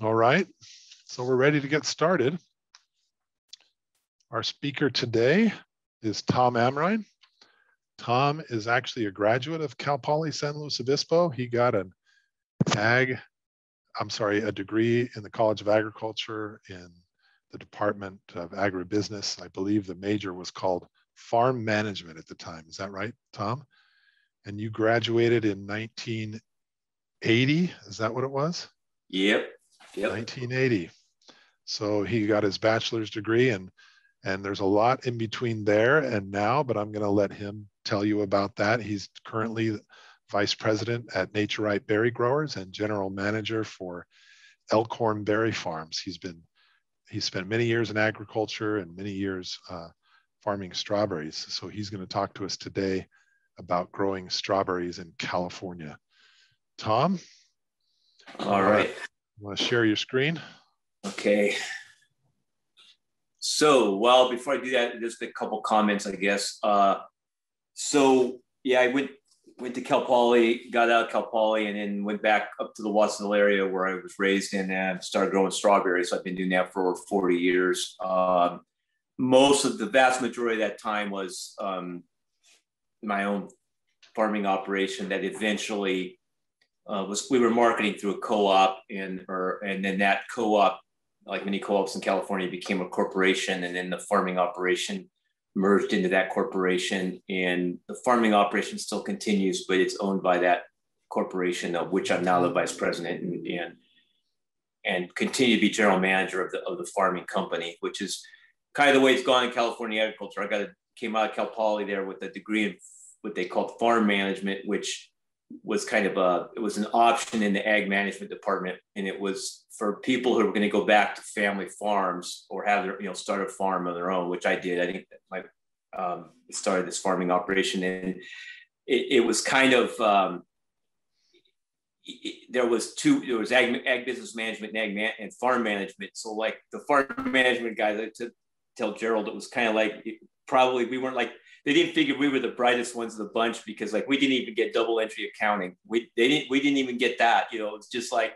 All right, so we're ready to get started. Our speaker today is Tom AmRhein. Tom is actually a graduate of Cal Poly San Luis Obispo. He got an ag, I'm sorry, a degree in the College of Agriculture in the Department of Agribusiness. I believe the major was called Farm Management at the time. Is that right, Tom? And you graduated in 1980. Is that what it was? Yep. Yep. 1980. So he got his bachelor's degree and and there's a lot in between there and now, but I'm going to let him tell you about that. He's currently vice president at Naturipe Berry Growers and general manager for Elkhorn Berry Farms. He's been he spent many years in agriculture and many years uh, farming strawberries. So he's going to talk to us today about growing strawberries in California. Tom? All right. Want to share your screen? Okay. So, well, before I do that, just a couple comments, I guess. Uh, so, yeah, I went went to Cal Poly, got out of Cal Poly, and then went back up to the Watsonville area where I was raised and started growing strawberries. So I've been doing that for 40 years. Um, most of the vast majority of that time was um, my own farming operation that eventually uh, was we were marketing through a co-op and or and then that co-op like many co-ops in California became a corporation and then the farming operation merged into that corporation. And the farming operation still continues but it's owned by that corporation of which I'm now the vice president and and, and continue to be general manager of the of the farming company which is kind of the way it's gone in California agriculture. I got a, came out of Cal Poly there with a degree in what they called farm management which was kind of a it was an option in the ag management department and it was for people who were going to go back to family farms or have their you know start a farm on their own which i did. I think my um, started this farming operation and it, it was kind of um, it, there was two there was ag, ag business management and ag man, and farm management. So like the farm management guys I to tell gerald it was kind of like probably we weren't like they didn't figure we were the brightest ones of the bunch because like we didn't even get double entry accounting. We they didn't we didn't even get that. You know, it's just like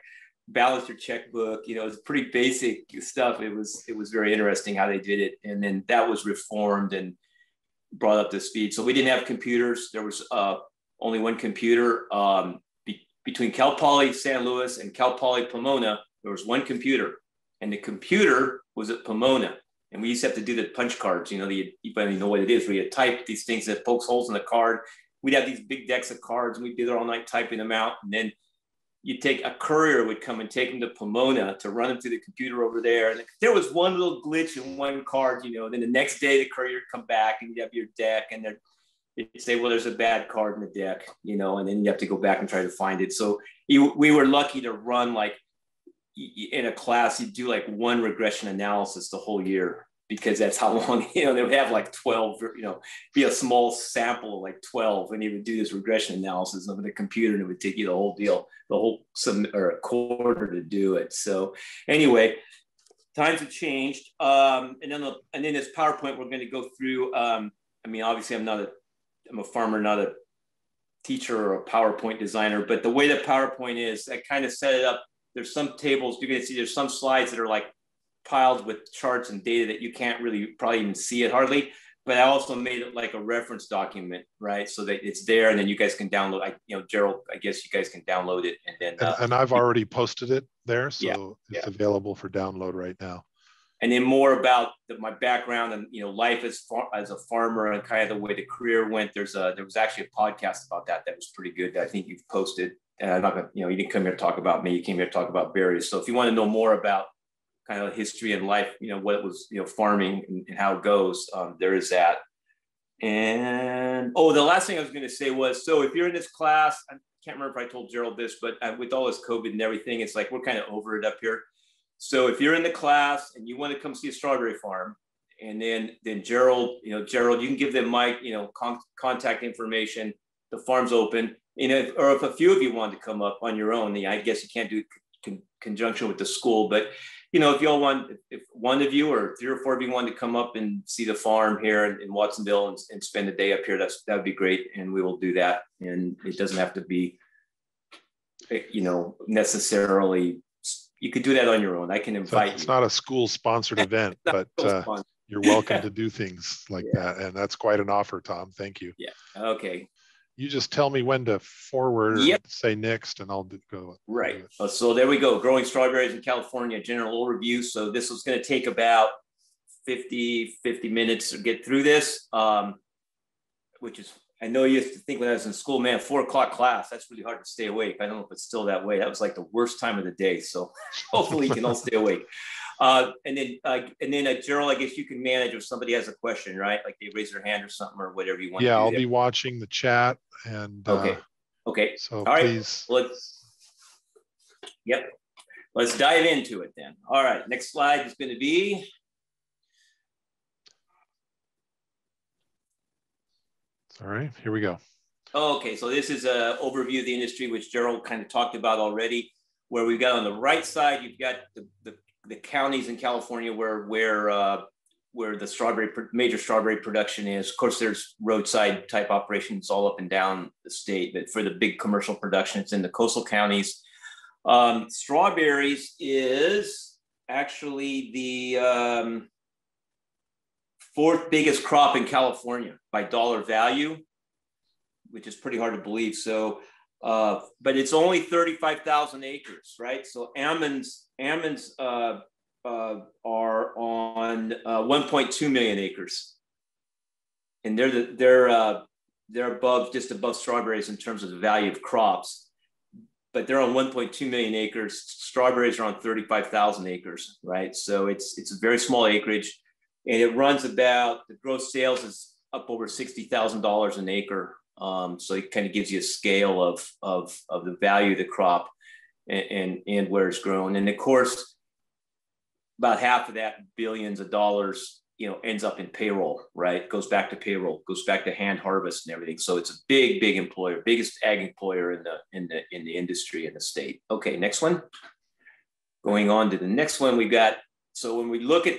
balance your checkbook. You know, it's pretty basic stuff. It was it was very interesting how they did it, and then that was reformed and brought up to speed. So we didn't have computers. There was uh, only one computer um, be, between Cal Poly San Luis and Cal Poly Pomona. There was one computer, and the computer was at Pomona. And we used to have to do the punch cards, you know, the, you probably know what it is, where you type these things that pokes holes in the card. We'd have these big decks of cards and we'd be there all night typing them out. And then you'd take a courier would come and take them to Pomona to run them to the computer over there. And there was one little glitch in one card, you know, and then the next day the courier would come back and you'd have your deck and they'd say, well, there's a bad card in the deck, you know, and then you have to go back and try to find it. So you, we were lucky to run like in a class, you do like one regression analysis the whole year because that's how long, you know, they would have like 12, you know, be a small sample, like 12, and you would do this regression analysis on the computer and it would take you the whole deal, the whole some or a quarter to do it. So anyway, times have changed. Um, and then, the, and then this PowerPoint, we're going to go through, um, I mean, obviously I'm not a, I'm a farmer, not a teacher or a PowerPoint designer, but the way that PowerPoint is, I kind of set it up there's some tables you're going to see there's some slides that are like piled with charts and data that you can't really probably even see it hardly but I also made it like a reference document, right? So that it's there, and then you guys can download. I, you know, Gerald, I guess you guys can download it, and then. Uh, and, and, I've already posted it there, so yeah, it's yeah. available for download right now. And then more about the, my background and you know life as far, as a farmer and kind of the way the career went. There's a there was actually a podcast about that that was pretty good. That I think you've posted and I'm not gonna, you know, you didn't come here to talk about me. You came here to talk about berries. So if you want to know more about kind of history and life, you know, what it was, you know, farming and, and how it goes, um, there is that. And oh, the last thing I was going to say was, so if you're in this class, I can't remember if I told Gerald this, but uh, with all this COVID and everything, it's like we're kind of over it up here. So if you're in the class and you want to come see a strawberry farm, and then then Gerald, you know, Gerald, you can give them my, you know, con- contact information. The farm's open you know, or if a few of you want to come up on your own, I guess you can't do con- conjunction with the school, but you know, if y'all want, if one of you or three or four of you want to come up and see the farm here in, in Watsonville and, and, spend a day up here, that's that would be great, and we will do that. And it doesn't have to be, you know, necessarily you could do that on your own. I can invite so it's you. not a school sponsored event, but uh, you're welcome to do things like yeah. that. And that's quite an offer, Tom. Thank you. Yeah. Okay. You just tell me when to forward or yep. say next, and I'll do, go. Right. Uh, so there we go. Growing strawberries in California, general overview. So this was going to take about 50, 50 minutes to get through this, um, which is I know you used to think when I was in school, man, four o'clock class, that's really hard to stay awake. I don't know if it's still that way. That was like the worst time of the day. So hopefully you can all stay awake. Uh, and then, uh, and then, uh, Gerald, I guess you can manage if somebody has a question, right? Like they raise their hand or something or whatever you want. Yeah, I'll there. be watching the chat and. Okay. Uh, okay. So all please. Right. Let's. Yep. Let's dive into it then. All right. Next slide is going to be All right, here we go. Okay, so this is an overview of the industry, which Gerald kind of talked about already, where we've got on the right side, you've got the, the, the counties in California where, where, uh, where the strawberry, major strawberry production is. Of course, there's roadside type operations all up and down the state, but for the big commercial production, it's in the coastal counties. Um, strawberries is actually the, um, fourth biggest crop in California by dollar value, which is pretty hard to believe. So, uh, but it's only 35,000 acres, right? So almonds, almonds uh, uh, are on uh, 1.2 million acres, and they're the, they're uh, they're above just above strawberries in terms of the value of crops. But they're on 1.2 million acres. Strawberries are on 35,000 acres, right? So it's it's a very small acreage and it runs about the gross sales is up over sixty thousand dollars an acre. Um, so it kind of gives you a scale of of of the value of the crop and, and and where it's grown. And of course, about half of that billions of dollars you know ends up in payroll right goes back to payroll goes back to hand harvest and everything so it's a big big employer biggest ag employer in the in the in the industry in the state okay next one going on to the next one we've got so when we look at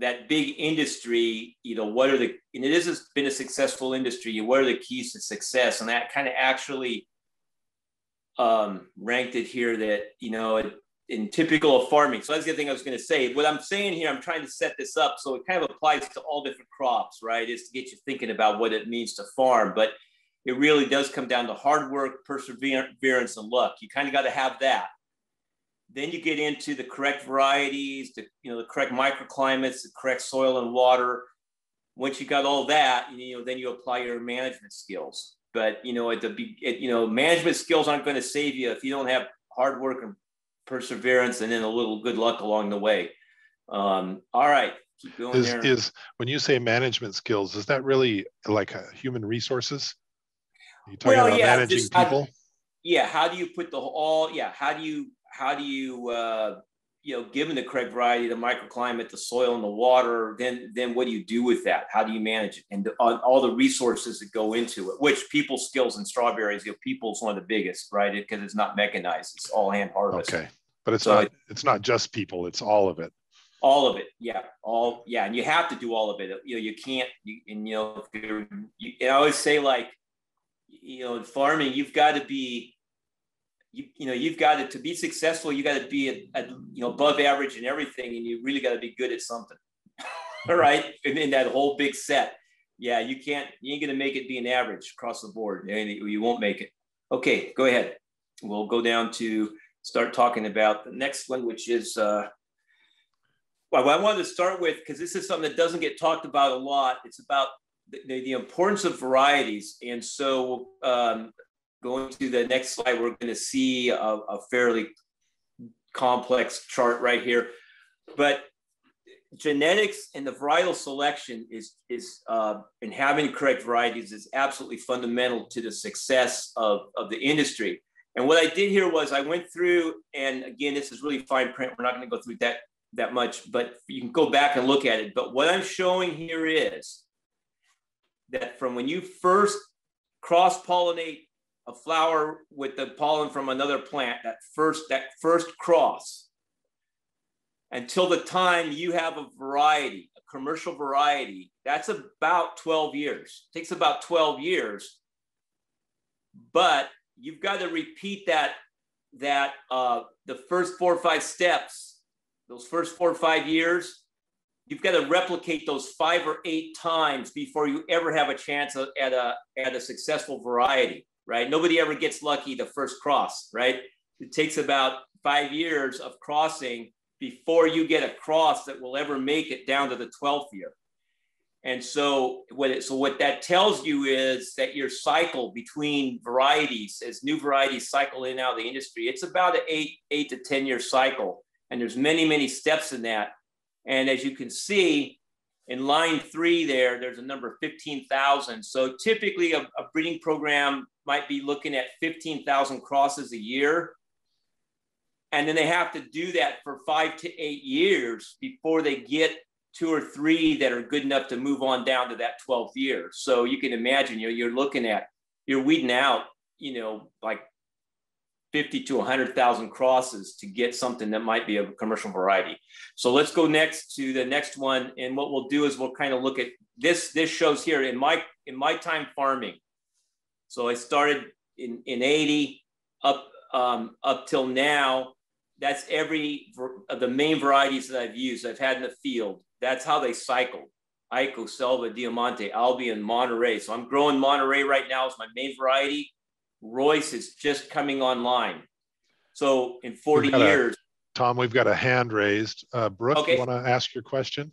that big industry, you know, what are the, and it has been a successful industry, what are the keys to success? And that kind of actually um, ranked it here that, you know, in typical of farming. So that's the thing I was going to say. What I'm saying here, I'm trying to set this up so it kind of applies to all different crops, right? Is to get you thinking about what it means to farm. But it really does come down to hard work, perseverance, and luck. You kind of got to have that. Then you get into the correct varieties, the, you know, the correct microclimates, the correct soil and water. Once you got all that, you know, then you apply your management skills. But, you know, at the, at, you know, management skills aren't going to save you if you don't have hard work and perseverance and then a little good luck along the way. Um, all right, keep going is, there. Is when you say management skills, is that really like human resources? Are you talking well, about yeah, managing people? How, yeah. How do you put the all? Yeah. How do you how do you uh, you know given the correct variety the microclimate the soil and the water then then what do you do with that? How do you manage it? And the, uh, all the resources that go into it which people skills and strawberries you know people's one of the biggest right? Because it's not mechanized it's all hand harvest okay but it's so not it, it's not just people it's all of it. All of it yeah all yeah and you have to do all of it. You know you can't you, and you know if you're, you, i always say like you know in farming you've got to be you, you know you've got to to be successful you got to be at, at, you know above average in everything and you really got to be good at something. All right? And in that whole big set. Yeah you can't you ain't gonna make it be an average across the board. You won't make it. Okay go ahead. We'll go down to start talking about the next one which is uh well i wanted to start with because this is something that doesn't get talked about a lot. It's about the, the importance of varieties. And so um, Going to the next slide, we're going to see a, a fairly complex chart right here. But genetics and the varietal selection is is uh, and having correct varieties is absolutely fundamental to the success of, of the industry. And what I did here was I went through, and again, this is really fine print. We're not going to go through that that much, but you can go back and look at it. But what I'm showing here is that from when you first cross pollinate a flower with the pollen from another plant, that first, that first cross, until the time you have a variety, a commercial variety, that's about 12 years. It takes about 12 years. But you've got to repeat that that uh, the first four or five steps, those first four or five years, you've got to replicate those five or eight times before you ever have a chance at a at a successful variety, right? Nobody ever gets lucky the first cross, right? It takes about five years of crossing before you get a cross that will ever make it down to the 12th year. And so what it, so what that tells you is that your cycle between varieties, as new varieties cycle in and out of the industry, it's about an eight, eight to 10 year cycle. And there's many, many steps in that. And as you can see in line three there, there's a number of 15,000. So typically a, a breeding program might be looking at 15,000 crosses a year. And then they have to do that for five to eight years before they get two or three that are good enough to move on down to that 12th year. So you can imagine, you know, you're looking at, you're weeding out, you know, like 50 to 100,000 crosses to get something that might be a commercial variety. So let's go next to the next one. And what we'll do is we'll kind of look at this, this shows here in my, in my time farming. So I started in, in 80 up, um, up till now. That's every of the main varieties that I've used, I've had in the field. That's how they cycle. Aiko, Selva, Diamante, Albion, Monterey. So I'm growing Monterey right now as my main variety. Royce is just coming online. So in 40 years. A, Tom, we've got a hand raised. Uh, Brooke, okay. you want to ask your question?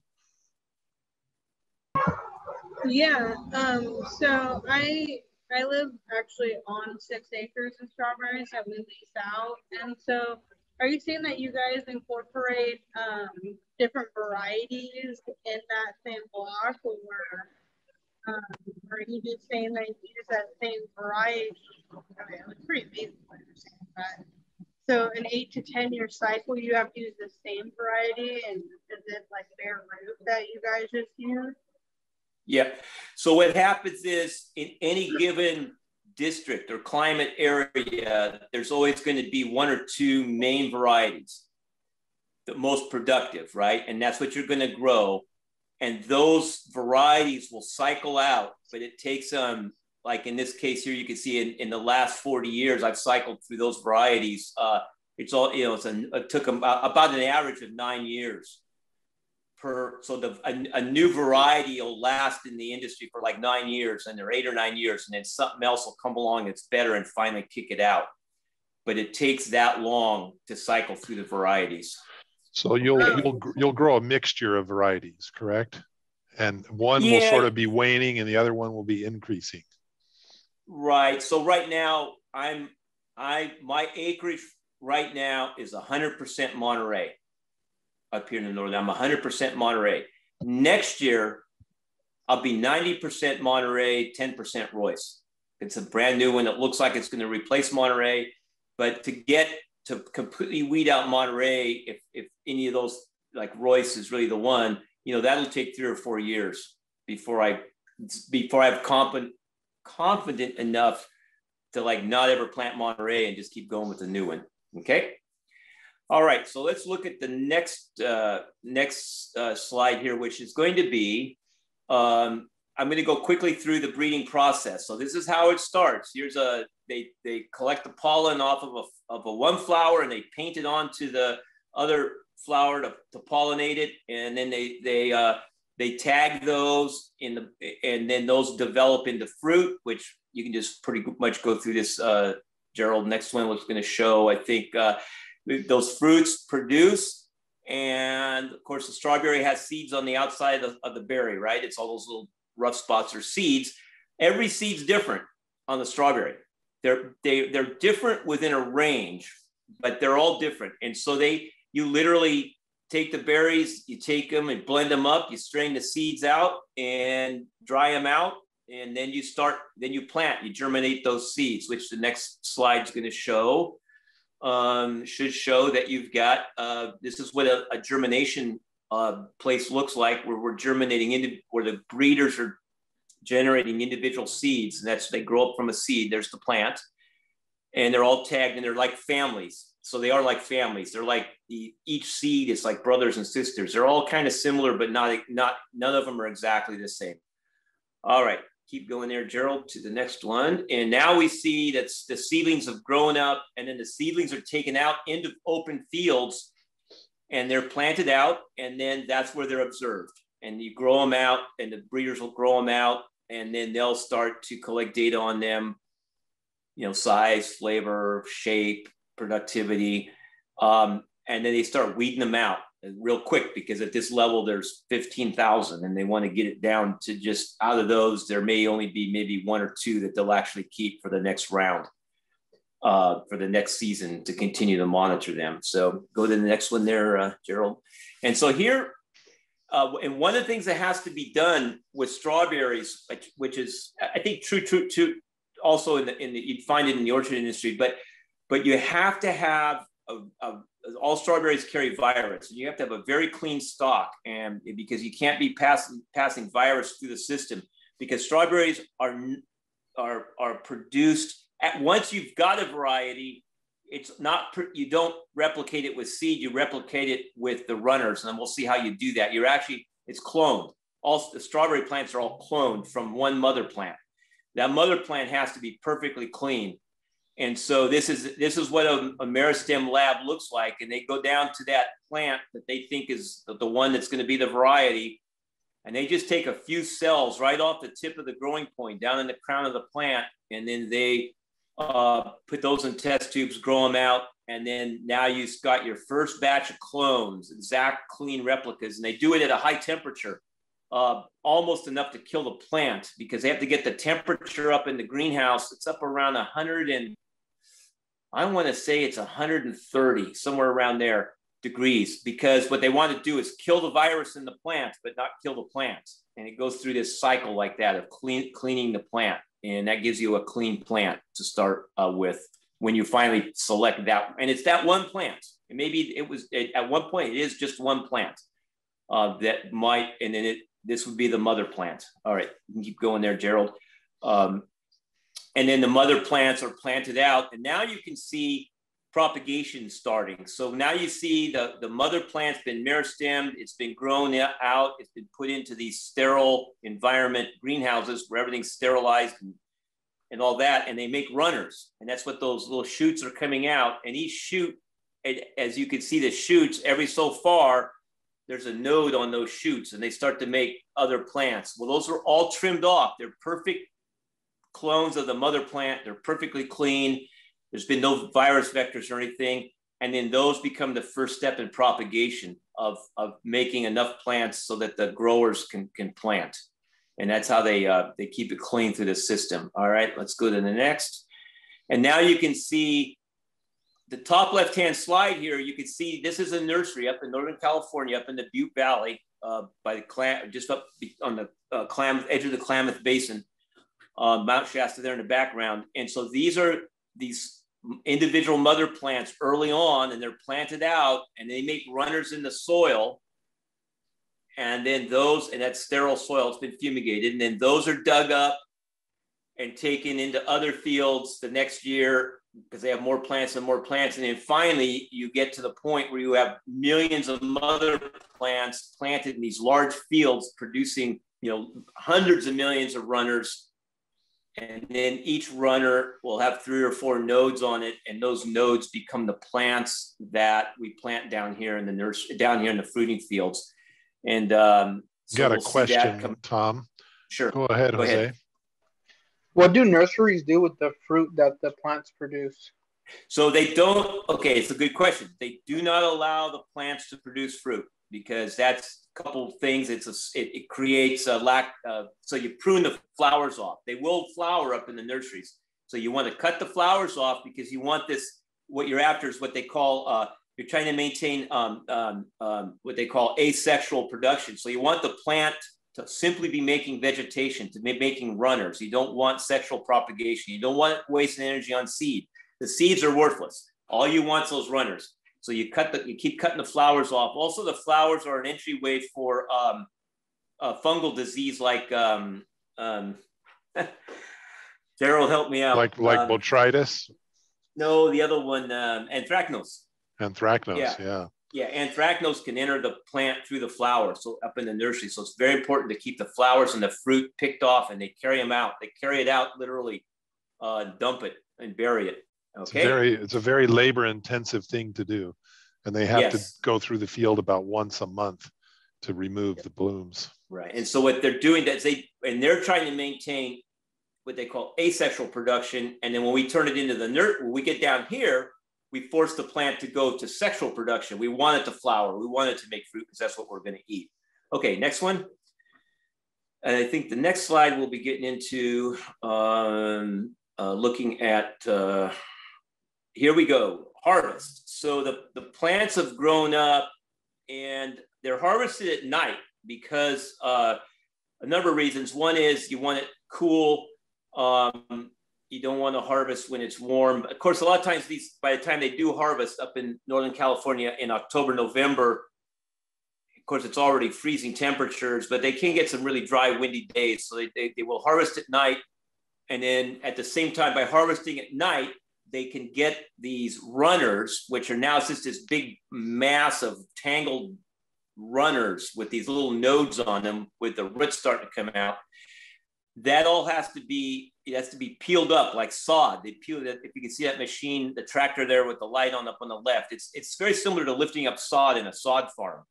Yeah. Um, so I I live actually on six acres of strawberries that we lease out, and so are you saying that you guys incorporate um, different varieties in that same block, or um, are you saying that you use that same variety? Okay, it's pretty amazing what you're saying, but so an eight to ten year cycle, you have to use the same variety, and is it like bare root that you guys just use? Yeah. So what happens is in any given district or climate area, there's always going to be one or two main varieties, the most productive, right? And that's what you're going to grow. And those varieties will cycle out, but it takes um like in this case here, you can see in, in the last 40 years, I've cycled through those varieties. Uh, it's all, you know, it's a, it took about, about an average of nine years per so the a, a, new variety will last in the industry for like nine years and they're eight or nine years and then something else will come along that's better and finally kick it out but it takes that long to cycle through the varieties so you'll oh. you'll you'll grow a mixture of varieties correct and one yeah. will sort of be waning and the other one will be increasing right so right now i'm i my acreage right now is 100% monterey up here in the north. I'm 100% Monterey. Next year, I'll be 90% Monterey, 10% Royce. It's a brand new one that looks like it's going to replace Monterey. But to get to completely weed out Monterey, if, if any of those, like Royce is really the one, you know, that'll take three or four years before I before I'm confident confident enough to like not ever plant Monterey and just keep going with the new one. Okay. All right, so let's look at the next uh, next uh, slide here, which is going to be, um, I'm going to go quickly through the breeding process. So this is how it starts. Here's a, they, they collect the pollen off of a, of a one flower and they paint it onto the other flower to, to pollinate it. And then they, they, uh, they tag those in the, and then those develop into fruit, which you can just pretty much go through this, uh, Gerald, next one was going to show, I think, uh, those fruits produce. And of course, the strawberry has seeds on the outside of, of the berry, right? It's all those little rough spots or seeds. Every seed's different on the strawberry. They're they, they're different within a range, but they're all different. And so they you literally take the berries, you take them and blend them up, you strain the seeds out and dry them out, and then you start, then you plant, you germinate those seeds, which the next slide is going to show um, should show that you've got, uh, this is what a, a germination uh, place looks like where we're germinating into, where the breeders are generating individual seeds. And that's, they grow up from a seed, there's the plant. And they're all tagged and they're like families. So they are like families. They're like the, each seed is like brothers and sisters. They're all kind of similar, but not, not, none of them are exactly the same. All right. keep going there, Gerald, to the next one. And now we see that the seedlings have grown up and then the seedlings are taken out into open fields and they're planted out. And then that's where they're observed. And you grow them out and the breeders will grow them out and then they'll start to collect data on them, you know, size, flavor, shape, productivity. Um, and then they start weeding them out real quick because at this level there's 15,000 and they want to get it down to just out of those there may only be maybe one or two that they'll actually keep for the next round uh, for the next season to continue to monitor them. So go to the next one there, uh, Gerald. And so here, uh, and one of the things that has to be done with strawberries, which which is I think true, true, true, also in the in the you'd find it in the orchard industry, but but you have to have a, a all strawberries carry virus and you have to have a very clean stock and because you can't be passing passing virus through the system because strawberries are are are produced at once you've got a variety it's not you don't replicate it with seed you replicate it with the runners and we'll see how you do that you're actually it's cloned all the strawberry plants are all cloned from one mother plant that mother plant has to be perfectly clean and so this is this is what a, a meristem lab looks like. And they go down to that plant that they think is the one that's going to be the variety. And they just take a few cells right off the tip of the growing point down in the crown of the plant. And then they uh, put those in test tubes, grow them out. And then now you've got your first batch of clones, exact clean replicas. And they do it at a high temperature, uh, almost enough to kill the plant because they have to get the temperature up in the greenhouse. It's up around 100 and I want to say it's 130, somewhere around there degrees, because what they want to do is kill the virus in the plant, but not kill the plant. And it goes through this cycle like that of clean, cleaning the plant. And that gives you a clean plant to start uh, with when you finally select that. And it's that one plant. And maybe it was it, at one point, it is just one plant uh, that might, and then it, this would be the mother plant. All right, you can keep going there, Gerald. Um, and then the mother plants are planted out. And now you can see propagation starting. So now you see the, the mother plant's been meristemmed, it's been grown out, it's been put into these sterile environment greenhouses where everything's sterilized and, and all that. And they make runners. And that's what those little shoots are coming out. And each shoot, as you can see the shoots, every so far, there's a node on those shoots and they start to make other plants. Well, those are all trimmed off. They're perfect clones of the mother plant. They're perfectly clean. There's been no virus vectors or anything. And then those become the first step in propagation of, of making enough plants so that the growers can, can plant. And that's how they, uh, they keep it clean through the system. All right, let's go to the next. And now you can see the top left-hand slide here, you can see this is a nursery up in Northern California, up in the Butte Valley, uh, by the Clam, just up on the uh, Klamath, edge of the Klamath Basin uh, Mount Shasta there in the background. And so these are these individual mother plants early on, and they're planted out, and they make runners in the soil. And then those, and that sterile soil, it's been fumigated, and then those are dug up and taken into other fields the next year because they have more plants and more plants. And then finally, you get to the point where you have millions of mother plants planted in these large fields producing, you know, hundreds of millions of runners and then each runner will have three or four nodes on it, and those nodes become the plants that we plant down here in the nurse down here in the fruiting fields. And um, so got a we'll question, Tom. Sure. Go ahead, Go Jose. Ahead. What do nurseries do with the fruit that the plants produce? So they don't. Okay, it's a good question. They do not allow the plants to produce fruit because that's a couple things. It's a, it, it creates a lack. Uh, so you prune the flowers off. They will flower up in the nurseries. So you want to cut the flowers off because you want this. What you're after is what they call. Uh, you're trying to maintain um, um, um, what they call asexual production. So you want the plant to simply be making vegetation, to be making runners. You don't want sexual propagation. You don't want wasting energy on seed. The seeds are worthless. All you want is those runners. So you cut the, you keep cutting the flowers off. Also, the flowers are an entryway for um, a fungal disease like um, um, Daryl, help me out. Like like um, botrytis. No, the other one, um, anthracnose. Anthracnose, yeah. yeah. Yeah, anthracnose can enter the plant through the flower, so up in the nursery. So it's very important to keep the flowers and the fruit picked off, and they carry them out. They carry it out literally, uh, dump it and bury it. Okay. It's very it's a very labor intensive thing to do, and they have Yes. to go through the field about once a month to remove the blooms. Right. And so what they're doing is they and they're trying to maintain what they call asexual production. And then when we turn it into the nert, when we get down here, we force the plant to go to sexual production. We want it to flower. We want it to make fruit because that's what we're going to eat. Okay, next one. And I think the next slide we'll be getting into um, uh, looking at, uh, here we go, harvest. So the, the plants have grown up and they're harvested at night because uh, a number of reasons. One is you want it cool. Um, you don't want to harvest when it's warm. Of course, a lot of times these, by the time they do harvest up in Northern California in October, November, of course, it's already freezing temperatures, but they can get some really dry, windy days. So they, they, they will harvest at night. And then at the same time, by harvesting at night, they can get these runners, which are now just this big mass of tangled runners with these little nodes on them with the roots starting to come out. That all has to be it has to be peeled up like sod. They peel that if you can see that machine, the tractor there with the light on up on the left. It's it's very similar to lifting up sod in a sod farm.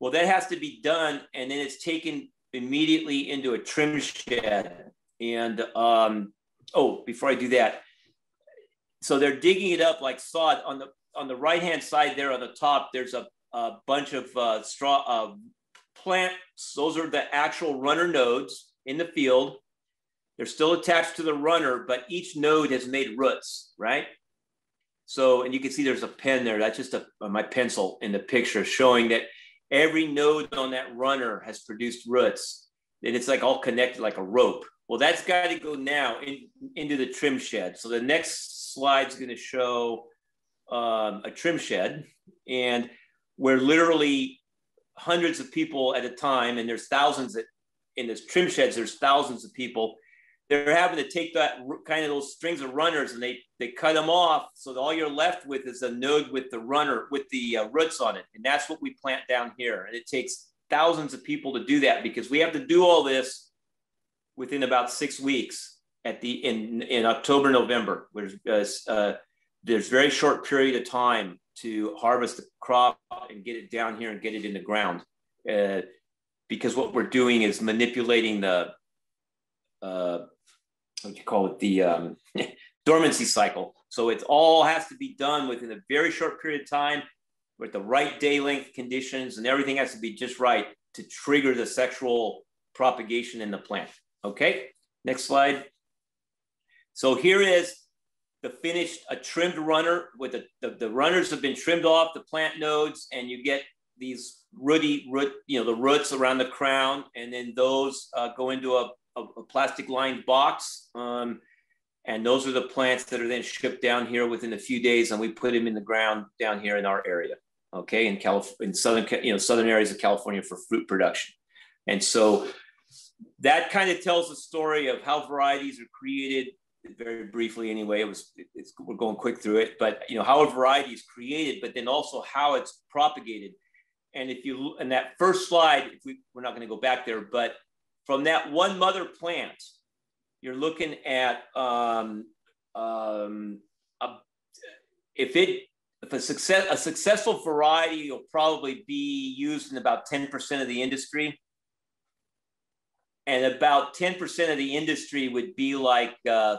Well, that has to be done, and then it's taken immediately into a trim shed. And um, oh, before I do that, so they're digging it up like sod on the on the right hand side there on the top. There's a, a bunch of uh, straw uh, plants. Those are the actual runner nodes in the field. They're still attached to the runner, but each node has made roots, right? So, and you can see there's a pen there. That's just a, my pencil in the picture showing that every node on that runner has produced roots. And it's like all connected like a rope. Well, that's got to go now in, into the trim shed. So the next slide's going to show um, a trim shed, and where literally hundreds of people at a time, and there's thousands that in this trim sheds, there's thousands of people. They're having to take that kind of those strings of runners and they they cut them off, so all you're left with is a node with the runner with the uh, roots on it, and that's what we plant down here. And it takes thousands of people to do that because we have to do all this within about six weeks at the in in October November. There's uh, there's very short period of time to harvest the crop and get it down here and get it in the ground. Uh, because what we're doing is manipulating the uh, what do you call it the um, dormancy cycle. So it all has to be done within a very short period of time with the right day length conditions and everything has to be just right to trigger the sexual propagation in the plant. Okay, next slide. So here is the finished, a trimmed runner with the, the, the runners have been trimmed off the plant nodes and you get these rooty root, you know, the roots around the crown, and then those uh, go into a, a, a plastic lined box. Um, and those are the plants that are then shipped down here within a few days, and we put them in the ground down here in our area. Okay, in Calif- in southern, you know, southern areas of California for fruit production, and so that kind of tells the story of how varieties are created. Very briefly, anyway, it was it's, we're going quick through it, but you know how a variety is created, but then also how it's propagated. And if you in that first slide, if we we're not going to go back there, but from that one mother plant, you're looking at um, um, a, if it if a success a successful variety will probably be used in about 10% of the industry and about 10% of the industry would be like uh,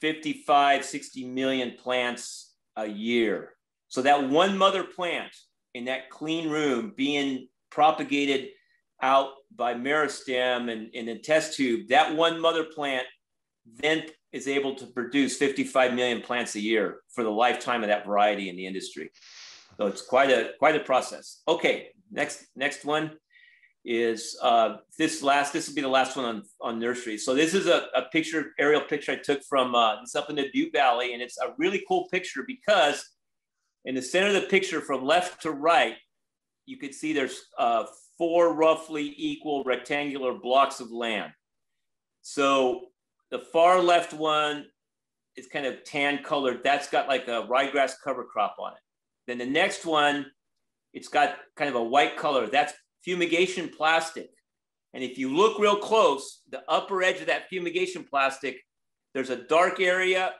55 60 million plants a year so that one mother plant in that clean room being propagated out by meristem and in a test tube that one mother plant then is able to produce 55 million plants a year for the lifetime of that variety in the industry. So it's quite a quite a process. Okay, next next one is uh, this last. This will be the last one on on nursery. So this is a, a picture aerial picture I took from uh, it's up in the Butte Valley, and it's a really cool picture because in the center of the picture, from left to right, you could see there's uh, four roughly equal rectangular blocks of land. So the far left one is kind of tan colored. That's got like a ryegrass cover crop on it. Then the next one it's got kind of a white color. That's fumigation plastic. And if you look real close, the upper edge of that fumigation plastic, there's a dark area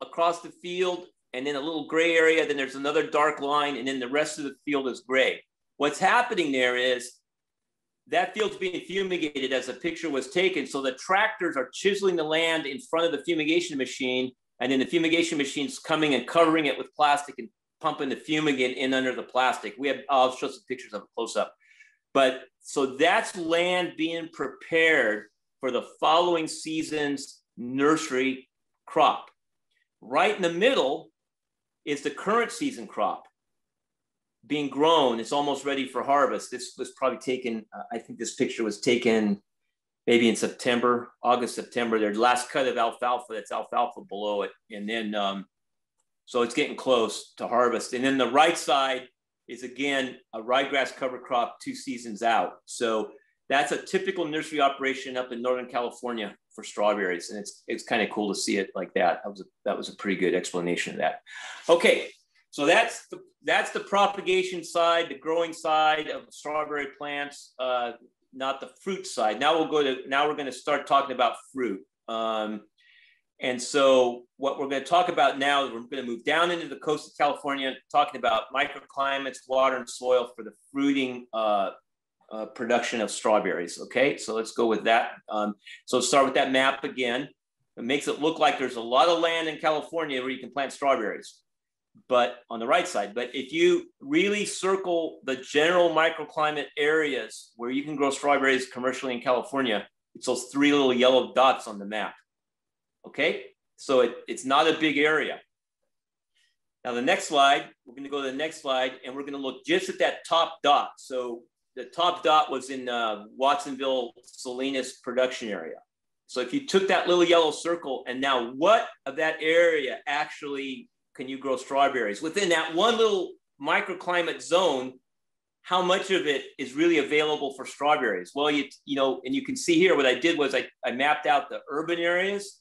across the field and then a little gray area. Then there's another dark line, and then the rest of the field is gray. What's happening there is that field's being fumigated as the picture was taken. So the tractors are chiseling the land in front of the fumigation machine, and then the fumigation machine's coming and covering it with plastic and pumping the fumigant in under the plastic. We have, I'll show some pictures of a close up. But so that's land being prepared for the following season's nursery crop. Right in the middle is the current season crop being grown. It's almost ready for harvest. This was probably taken, uh, I think this picture was taken maybe in September, August, September. Their last cut of alfalfa, that's alfalfa below it. And then, um, so it's getting close to harvest. And then the right side is again a ryegrass cover crop two seasons out. So that's a typical nursery operation up in Northern California for strawberries. And it's, it's kind of cool to see it like that. That was, a, that was a pretty good explanation of that. Okay, so that's the, that's the propagation side, the growing side of strawberry plants, uh, not the fruit side. Now we'll go to, now we're gonna start talking about fruit. Um, and so what we're going to talk about now is we're going to move down into the coast of California, talking about microclimates, water, and soil for the fruiting uh, uh, production of strawberries. Okay, so let's go with that. Um, so start with that map again. It makes it look like there's a lot of land in California where you can plant strawberries, but on the right side. But if you really circle the general microclimate areas where you can grow strawberries commercially in California, it's those three little yellow dots on the map. Okay, so it, it's not a big area. Now the next slide, we're gonna go to the next slide and we're gonna look just at that top dot. So the top dot was in uh, Watsonville Salinas production area. So if you took that little yellow circle and now what of that area actually can you grow strawberries? Within that one little microclimate zone, how much of it is really available for strawberries? Well, you, you know, and you can see here what I did was I, I mapped out the urban areas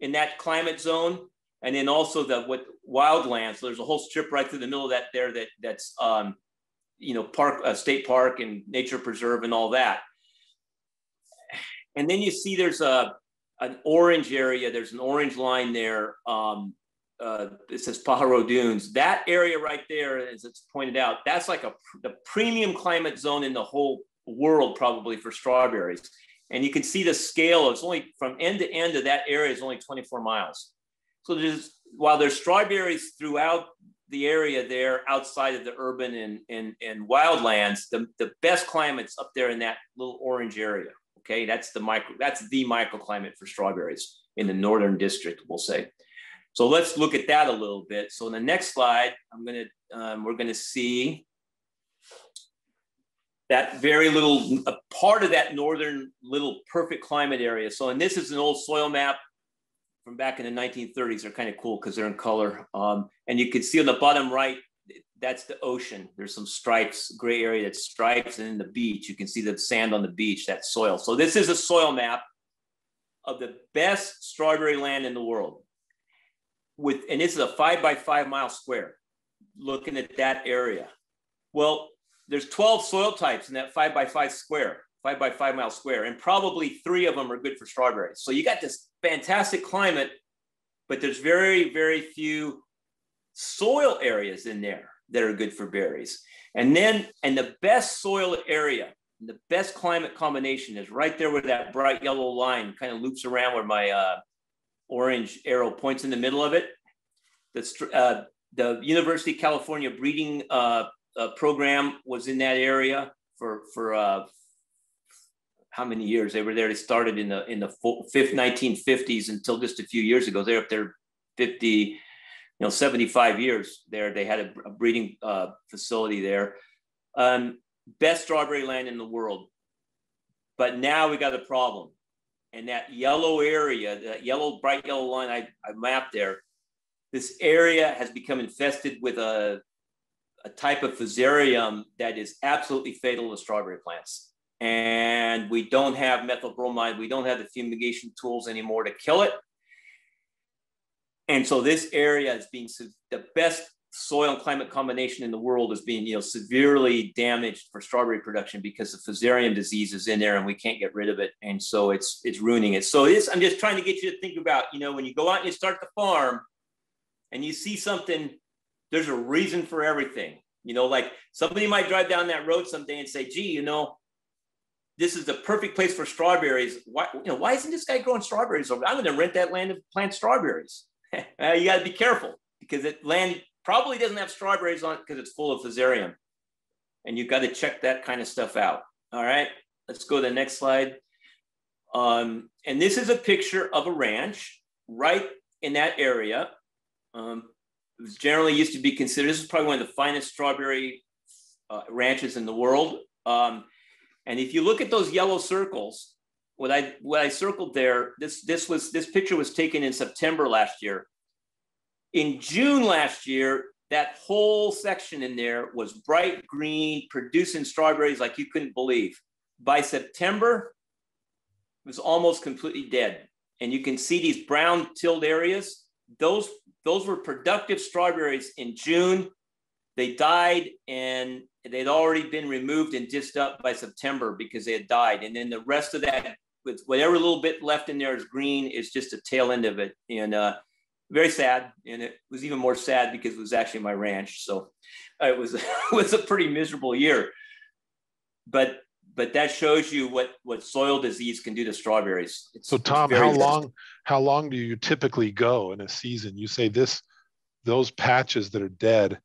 in that climate zone. And then also the what wildlands. So there's a whole strip right through the middle of that there that that's um, you know park, uh, state park, and nature preserve, and all that. And then you see there's a an orange area. There's an orange line there. Um, uh, it says Pajaro Dunes. That area right there, as it's pointed out, that's like a the premium climate zone in the whole world, probably for strawberries. And you can see the scale, it's only from end to end of that area is only 24 miles. So there's, while there's strawberries throughout the area there outside of the urban and, and, and wildlands, the, the best climate's up there in that little orange area. Okay, that's the micro, that's the microclimate for strawberries in the northern district, we'll say. So let's look at that a little bit. So in the next slide, I'm gonna, um, we're gonna see that very little part of that northern little perfect climate area. So, and this is an old soil map from back in the 1930s. They're kind of cool because they're in color. Um, and you can see on the bottom right, that's the ocean. There's some stripes, gray area that's stripes, and then the beach. You can see the sand on the beach, that soil. So this is a soil map of the best strawberry land in the world. With and this is a five by five mile square. Looking at that area. Well, there's 12 soil types in that five by five square, five by five mile square, and probably three of them are good for strawberries. So you got this fantastic climate, but there's very, very few soil areas in there that are good for berries. And then, and the best soil area, the best climate combination is right there where that bright yellow line kind of loops around where my uh, orange arrow points in the middle of it. That's uh, the University of California breeding uh, uh, program was in that area for for uh, how many years they were there. They started in the in the fifth 1950s until just a few years ago. They're up there 50, you know, 75 years there. They had a, a breeding uh, facility there. Um, best strawberry land in the world. But now we got a problem. And that yellow area, that yellow, bright yellow line I, I mapped there, this area has become infested with a a type of fusarium that is absolutely fatal to strawberry plants. And we don't have methyl bromide. We don't have the fumigation tools anymore to kill it. And so this area is being the best soil and climate combination in the world is being you know severely damaged for strawberry production because the fusarium disease is in there and we can't get rid of it and so it's it's ruining it so it's i'm just trying to get you to think about you know when you go out and you start the farm and you see something there's a reason for everything you know like somebody might drive down that road someday and say gee you know this is the perfect place for strawberries why you know why isn't this guy growing strawberries over i'm going to rent that land and plant strawberries you got to be careful because it land Probably doesn't have strawberries on it because it's full of fusarium. And you've got to check that kind of stuff out. All right, let's go to the next slide. Um, and this is a picture of a ranch right in that area. Um, it was generally used to be considered, this is probably one of the finest strawberry uh, ranches in the world. Um, and if you look at those yellow circles, what I what I circled there, this this was this picture was taken in September last year. In June last year, that whole section in there was bright green, producing strawberries like you couldn't believe. By September, it was almost completely dead. And you can see these brown tilled areas. Those, those were productive strawberries in June. They died and they'd already been removed and disked up by September because they had died. And then the rest of that, with whatever little bit left in there is green, is just a tail end of it. And uh, very sad, and it was even more sad because it was actually my ranch. So uh, it was it was a pretty miserable year. But but that shows you what what soil disease can do to strawberries. It's, so Tom, how long how long do you typically go in a season? You say this those patches that are dead,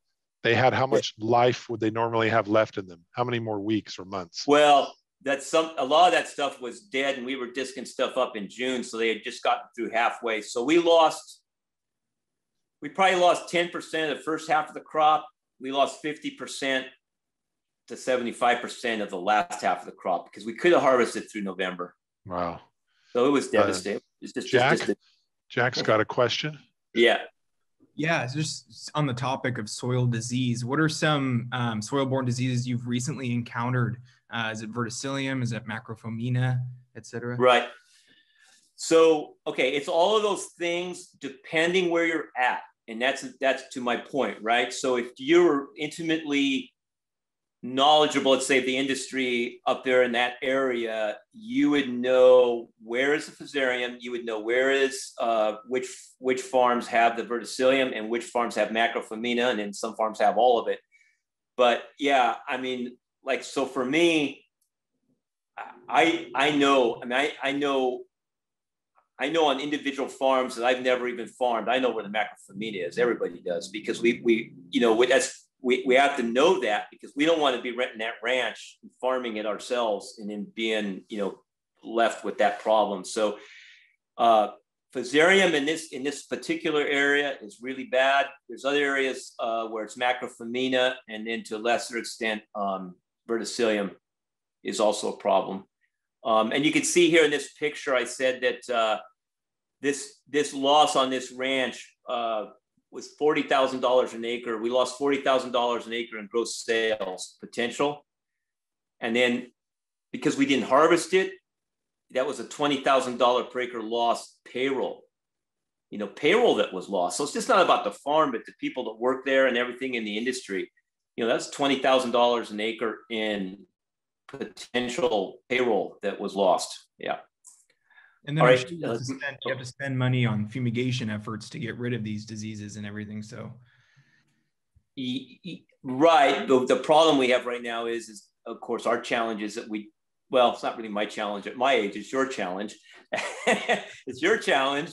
they had how much life would they normally have left in them? How many more weeks or months? Well, that's some a lot of that stuff was dead and we were disking stuff up in June. So they had just gotten through halfway. So we lost we probably lost 10% of the first half of the crop. We lost 50% to 75% of the last half of the crop because we could have harvested through November. Wow. So it was uh, devastating. Uh, it's just, Jack, just, just, Jack's got a question. Yeah. Yeah, just on the topic of soil disease, what are some um, soil-borne diseases you've recently encountered? Uh, is it verticillium? Is it macrophomina, et cetera? Right. So, okay, it's all of those things depending where you're at and that's that's to my point right so if you're intimately knowledgeable let's say the industry up there in that area you would know where is the fusarium you would know where is uh, which which farms have the verticillium and which farms have macrophomina and then some farms have all of it but yeah i mean like so for me i i know i mean i, I know I know on individual farms that I've never even farmed, I know where the macrophomina is. Everybody does because we, we you know, that's we, we have to know that because we don't want to be renting that ranch and farming it ourselves and then being, you know, left with that problem. So uh, Fusarium in this in this particular area is really bad. There's other areas uh, where it's macrophomina, and then to a lesser extent, um, verticillium is also a problem. Um, and you can see here in this picture, I said that uh, this, this loss on this ranch uh, was $40,000 an acre. We lost $40,000 an acre in gross sales potential. And then because we didn't harvest it, that was a $20,000 per acre loss payroll. You know, payroll that was lost. So it's just not about the farm, but the people that work there and everything in the industry. You know, that's $20,000 an acre in potential payroll that was lost. Yeah. And then right. you, have spend, oh. you have to spend money on fumigation efforts to get rid of these diseases and everything. So, right. The, the problem we have right now is, is of course, our challenge is that we, well, it's not really my challenge at my age. It's your challenge. it's your challenge.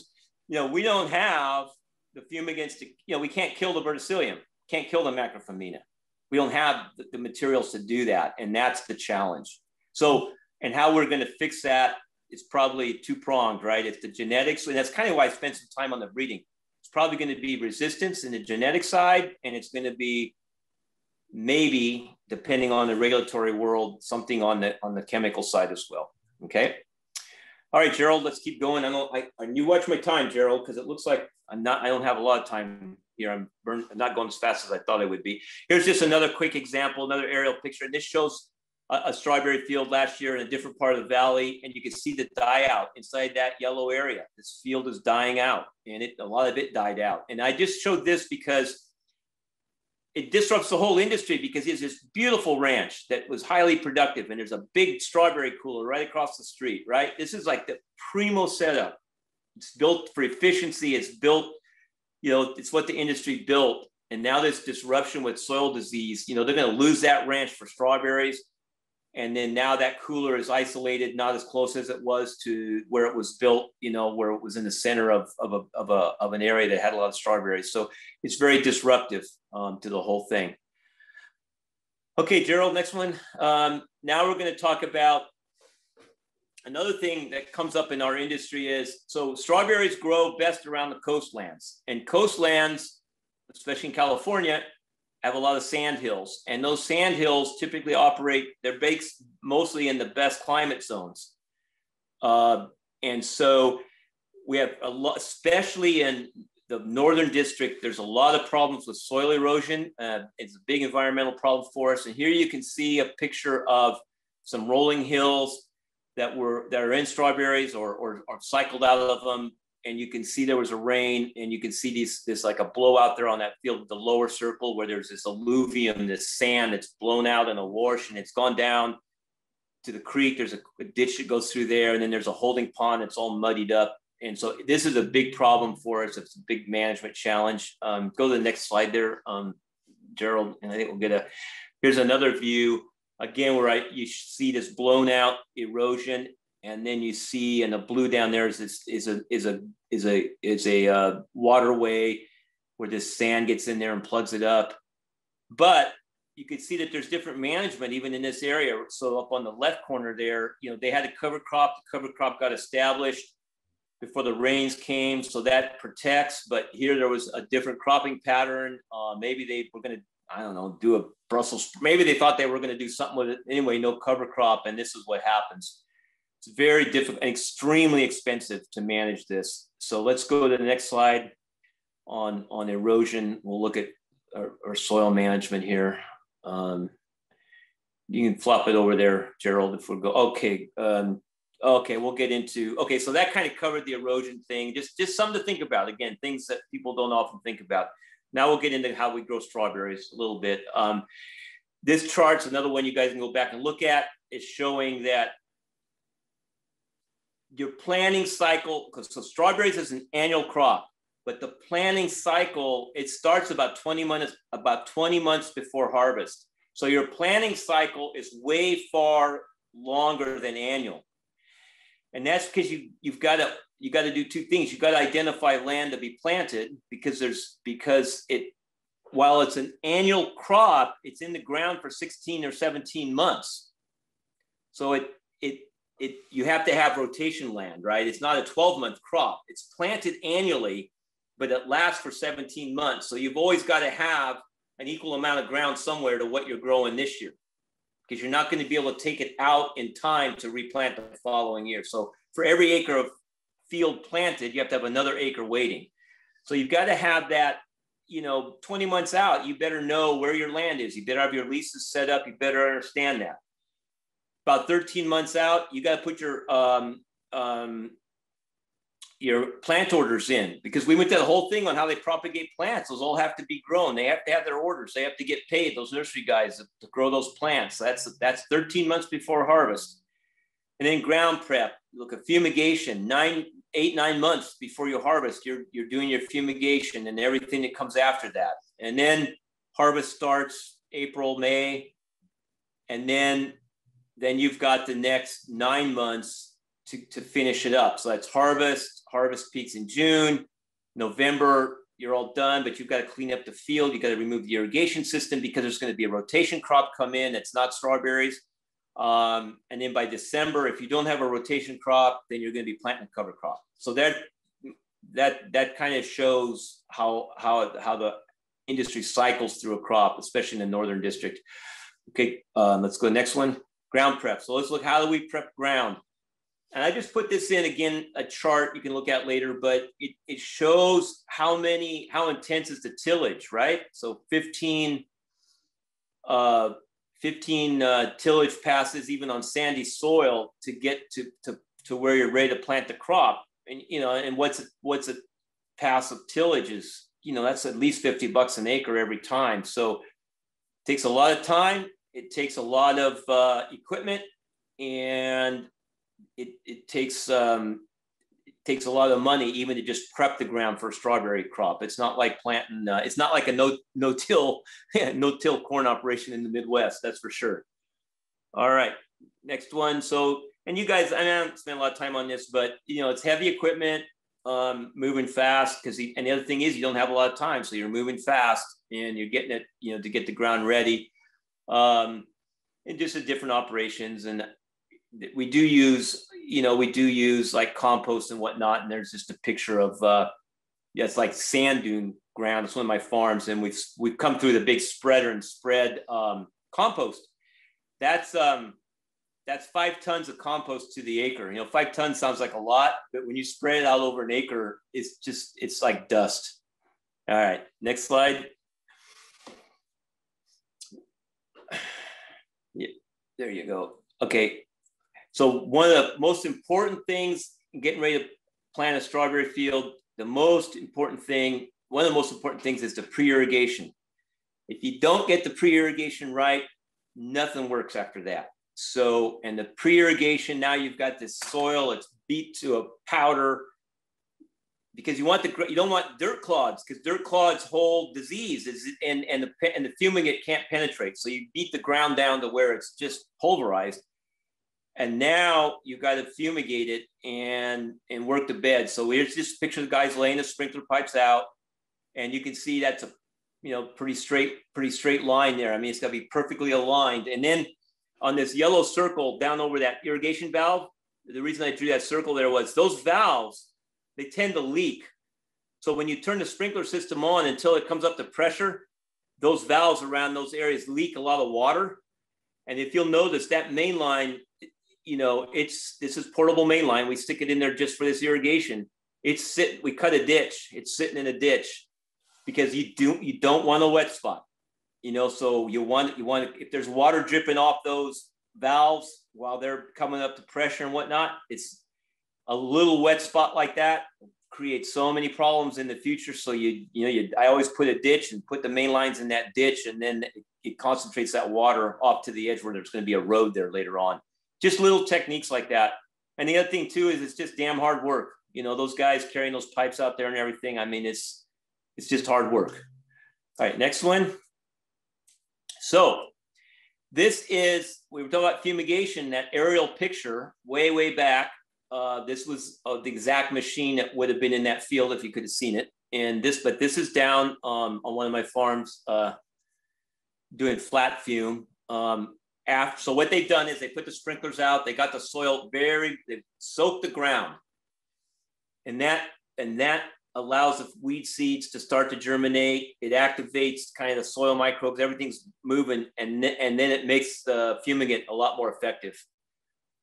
You know, we don't have the fumigants to, you know, we can't kill the verticillium, can't kill the macrophomina we don't have the, the materials to do that. And that's the challenge. So, and how we're going to fix that is probably two pronged, right? It's the genetics. And that's kind of why I spent some time on the breeding. It's probably going to be resistance in the genetic side, and it's going to be maybe, depending on the regulatory world, something on the on the chemical side as well. Okay. All right, Gerald, let's keep going. I know I, I you watch my time, Gerald, because it looks like I'm not I don't have a lot of time here. I'm, burn, I'm not going as fast as I thought I would be. Here's just another quick example, another aerial picture. And this shows a, a strawberry field last year in a different part of the valley. And you can see the die out inside that yellow area. This field is dying out and it, a lot of it died out. And I just showed this because it disrupts the whole industry because it's this beautiful ranch that was highly productive and there's a big strawberry cooler right across the street right this is like the primo setup it's built for efficiency it's built you know it's what the industry built and now this disruption with soil disease you know they're going to lose that ranch for strawberries and then now that cooler is isolated not as close as it was to where it was built you know where it was in the center of, of, a, of, a, of an area that had a lot of strawberries. So it's very disruptive um, to the whole thing. Okay gerald next one. Um, now we're going to talk about another thing that comes up in our industry is so strawberries grow best around the coastlands. And coastlands especially in california have a lot of sand hills, and those sand hills typically operate. They're mostly in the best climate zones, uh, and so we have a lot, especially in the northern district. There's a lot of problems with soil erosion. Uh, it's a big environmental problem for us. And here you can see a picture of some rolling hills that were that are in strawberries or, or, or cycled out of them and you can see there was a rain and you can see these this like a blowout there on that field the lower circle where there's this alluvium this sand that's blown out in a wash and it's gone down to the creek. There's a, a ditch that goes through there and then there's a holding pond that's all muddied up. And so this is a big problem for us. It's a big management challenge. Um, go to the next slide there um, gerald and i think we'll get a here's another view. Again where I, you see this blown out erosion and then you see and the blue down there is this is a is a is a is a uh, waterway where this sand gets in there and plugs it up. But you can see that there's different management even in this area. So up on the left corner there you know they had a cover crop. The cover crop got established before the rains came so that protects. But here there was a different cropping pattern. Uh, maybe they were going to i don't know do a brussels maybe they thought they were going to do something with it. Anyway no cover crop and this is what happens it's very difficult and extremely expensive to manage this. So let's go to the next slide on, on erosion. We'll look at our, our soil management here. Um, you can flop it over there, Gerald, if we go, okay. Um, okay, we'll get into, okay, so that kind of covered the erosion thing. Just, just something to think about. Again, things that people don't often think about. Now we'll get into how we grow strawberries a little bit. Um, this chart's another one you guys can go back and look at. It's showing that your planning cycle, because so strawberries is an annual crop, but the planning cycle, it starts about 20 months, about 20 months before harvest. So your planning cycle is way far longer than annual. And that's because you, you've got to you got to do two things. You've got to identify land to be planted because there's because it while it's an annual crop, it's in the ground for 16 or 17 months. So it it it you have to have rotation land, right? It's not a 12 month crop. It's planted annually, but it lasts for 17 months. So you've always got to have an equal amount of ground somewhere to what you're growing this year because you're not going to be able to take it out in time to replant the following year. So for every acre of field planted, you have to have another acre waiting. So you've got to have that, you know, 20 months out, you better know where your land is. You better have your leases set up. You better understand that about 13 months out, you got to put your um, um, your plant orders in because we went through the whole thing on how they propagate plants. Those all have to be grown. They have to have their orders. They have to get paid. Those nursery guys to, grow those plants. That's that's 13 months before harvest, and then ground prep. Look at fumigation. Nine, eight, nine months before you harvest, you're you're doing your fumigation and everything that comes after that, and then harvest starts April, May, and then then you've got the next nine months to, to finish it up. So that's harvest, harvest peaks in June, November, you're all done, but you've got to clean up the field. You've got to remove the irrigation system because there's going to be a rotation crop come in that's not strawberries. Um, and then by December, if you don't have a rotation crop, then you're going to be planting a cover crop. So that that that kind of shows how how how the industry cycles through a crop, especially in the northern district. Okay, um, let's go next one ground prep. So let's look, how do we prep ground? And I just put this in again, a chart you can look at later, but it, it shows how many, how intense is the tillage, right? So 15, uh, 15 uh, tillage passes even on sandy soil to get to, to, to where you're ready to plant the crop. And, you know, and what's, what's a pass of tillage is you know, that's at least 50 bucks an acre every time. So takes a lot of time. It takes a lot of uh, equipment and it, it takes, um, it takes a lot of money even to just prep the ground for a strawberry crop. It's not like planting, uh, it's not like a no, no till, no till corn operation in the Midwest. That's for sure. All right, next one. So, and you guys, I don't spend a lot of time on this, but you know, it's heavy equipment um, moving fast because and the other thing is you don't have a lot of time, so you're moving fast and you're getting it, you know, to get the ground ready, um, and just the different operations. And we do use, you know, we do use like compost and whatnot. And there's just a picture of, uh, yeah, it's like sand dune ground. It's one of my farms, and we've we've come through the big spreader and spread um, compost. That's um, that's five tons of compost to the acre. You know, five tons sounds like a lot, but when you spread it out over an acre, it's just, it's like dust. All right, next slide. Yeah, there you go. Okay, so one of the most important things getting ready to plant a strawberry field, the most important thing, one of the most important things is the pre-irrigation. If you don't get the pre-irrigation right, nothing works after that. So, and the pre-irrigation, now you've got this soil, it's beat to a powder because you want the, you don't want dirt clods because dirt clods hold disease and, and the, and the fumigate can't penetrate. So you beat the ground down to where it's just pulverized. And now you've got to fumigate it and, and work the bed. So here's just picture the guys laying the sprinkler pipes out. And you can see that's a, you know, pretty straight, pretty straight line there. I mean, it's got to be perfectly aligned. And then on this yellow circle down over that irrigation valve, the reason I drew that circle there was those valves, they tend to leak. So when you turn the sprinkler system on until it comes up to pressure, those valves around those areas leak a lot of water. And if you'll notice that main line, you know, it's this is portable main line. We stick it in there just for this irrigation. It's sit, we cut a ditch. It's sitting in a ditch because you do you don't want a wet spot you know, so you want you want if there's water dripping off those valves while they're coming up to pressure and whatnot, it's a little wet spot like that creates so many problems in the future. So you you know you I always put a ditch and put the main lines in that ditch, and then it, it concentrates that water off to the edge where there's going to be a road there later on. Just little techniques like that. And the other thing too is it's just damn hard work. You know, those guys carrying those pipes out there and everything. I mean, it's it's just hard work. All right, next one. So this is, we were talking about fumigation, that aerial picture way, way back. Uh, this was uh, the exact machine that would have been in that field if you could have seen it. And this, but this is down um, on one of my farms uh, doing flat fume. Um, after, so what they've done is they put the sprinklers out, they got the soil very, they soaked the ground. And that, and that allows the weed seeds to start to germinate. It activates kind of the soil microbes. Everything's moving, and and then it makes the fumigant a lot more effective.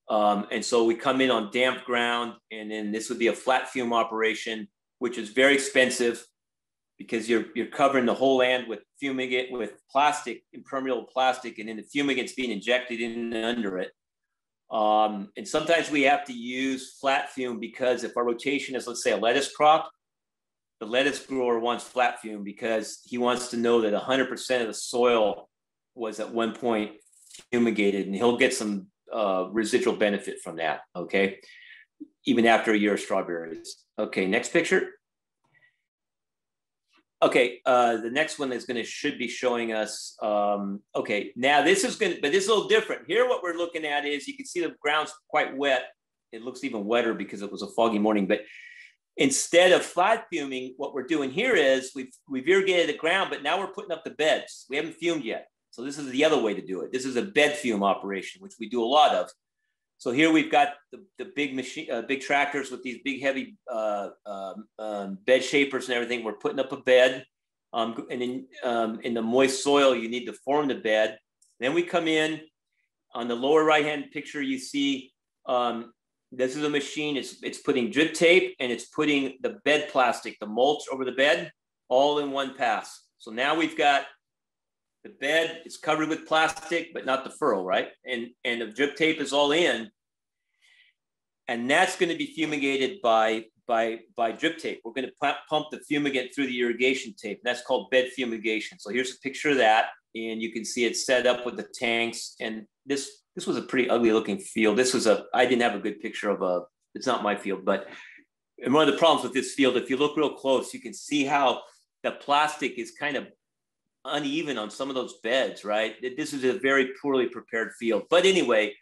Um, and so we come in on damp ground, and then this would be a flat fume operation, which is very expensive because you're you're covering the whole land with fumigant with plastic, impermeable plastic, and then the fumigant's being injected in under it. Um, and sometimes we have to use flat fume because if our rotation is, let's say, a lettuce crop, the lettuce grower wants flat fume because he wants to know that 100% of the soil was at one point fumigated and he'll get some uh, residual benefit from that. Okay. Even after a year of strawberries. Okay. Next picture. Okay. Uh, the next one is going to should be showing us. Um, okay. Now this is going to, but this is a little different. Here, what we're looking at is you can see the ground's quite wet. It looks even wetter because it was a foggy morning, but Instead of flat fuming, what we're doing here is we've, we've irrigated the ground, but now we're putting up the beds. We haven't fumed yet. So this is the other way to do it. This is a bed fume operation, which we do a lot of. So here we've got the, the big machine, uh, big tractors with these big heavy uh, um, um, bed shapers and everything. We're putting up a bed, um, and in um, in the moist soil, you need to form the bed. Then we come in on the lower right hand picture. You see um, this is a machine, it's, it's putting drip tape and it's putting the bed plastic, the mulch over the bed, all in one pass. So now we've got the bed is covered with plastic, but not the furrow, right? And, and the drip tape is all in. And that's going to be fumigated by by, by drip tape. We're gonna pump the fumigant through the irrigation tape. That's called bed fumigation. So here's a picture of that. And you can see it set up with the tanks. And this, this was a pretty ugly looking field. This was a, I didn't have a good picture of a, it's not my field, but and one of the problems with this field, if you look real close, you can see how the plastic is kind of uneven on some of those beds, right? This is a very poorly prepared field. But anyway,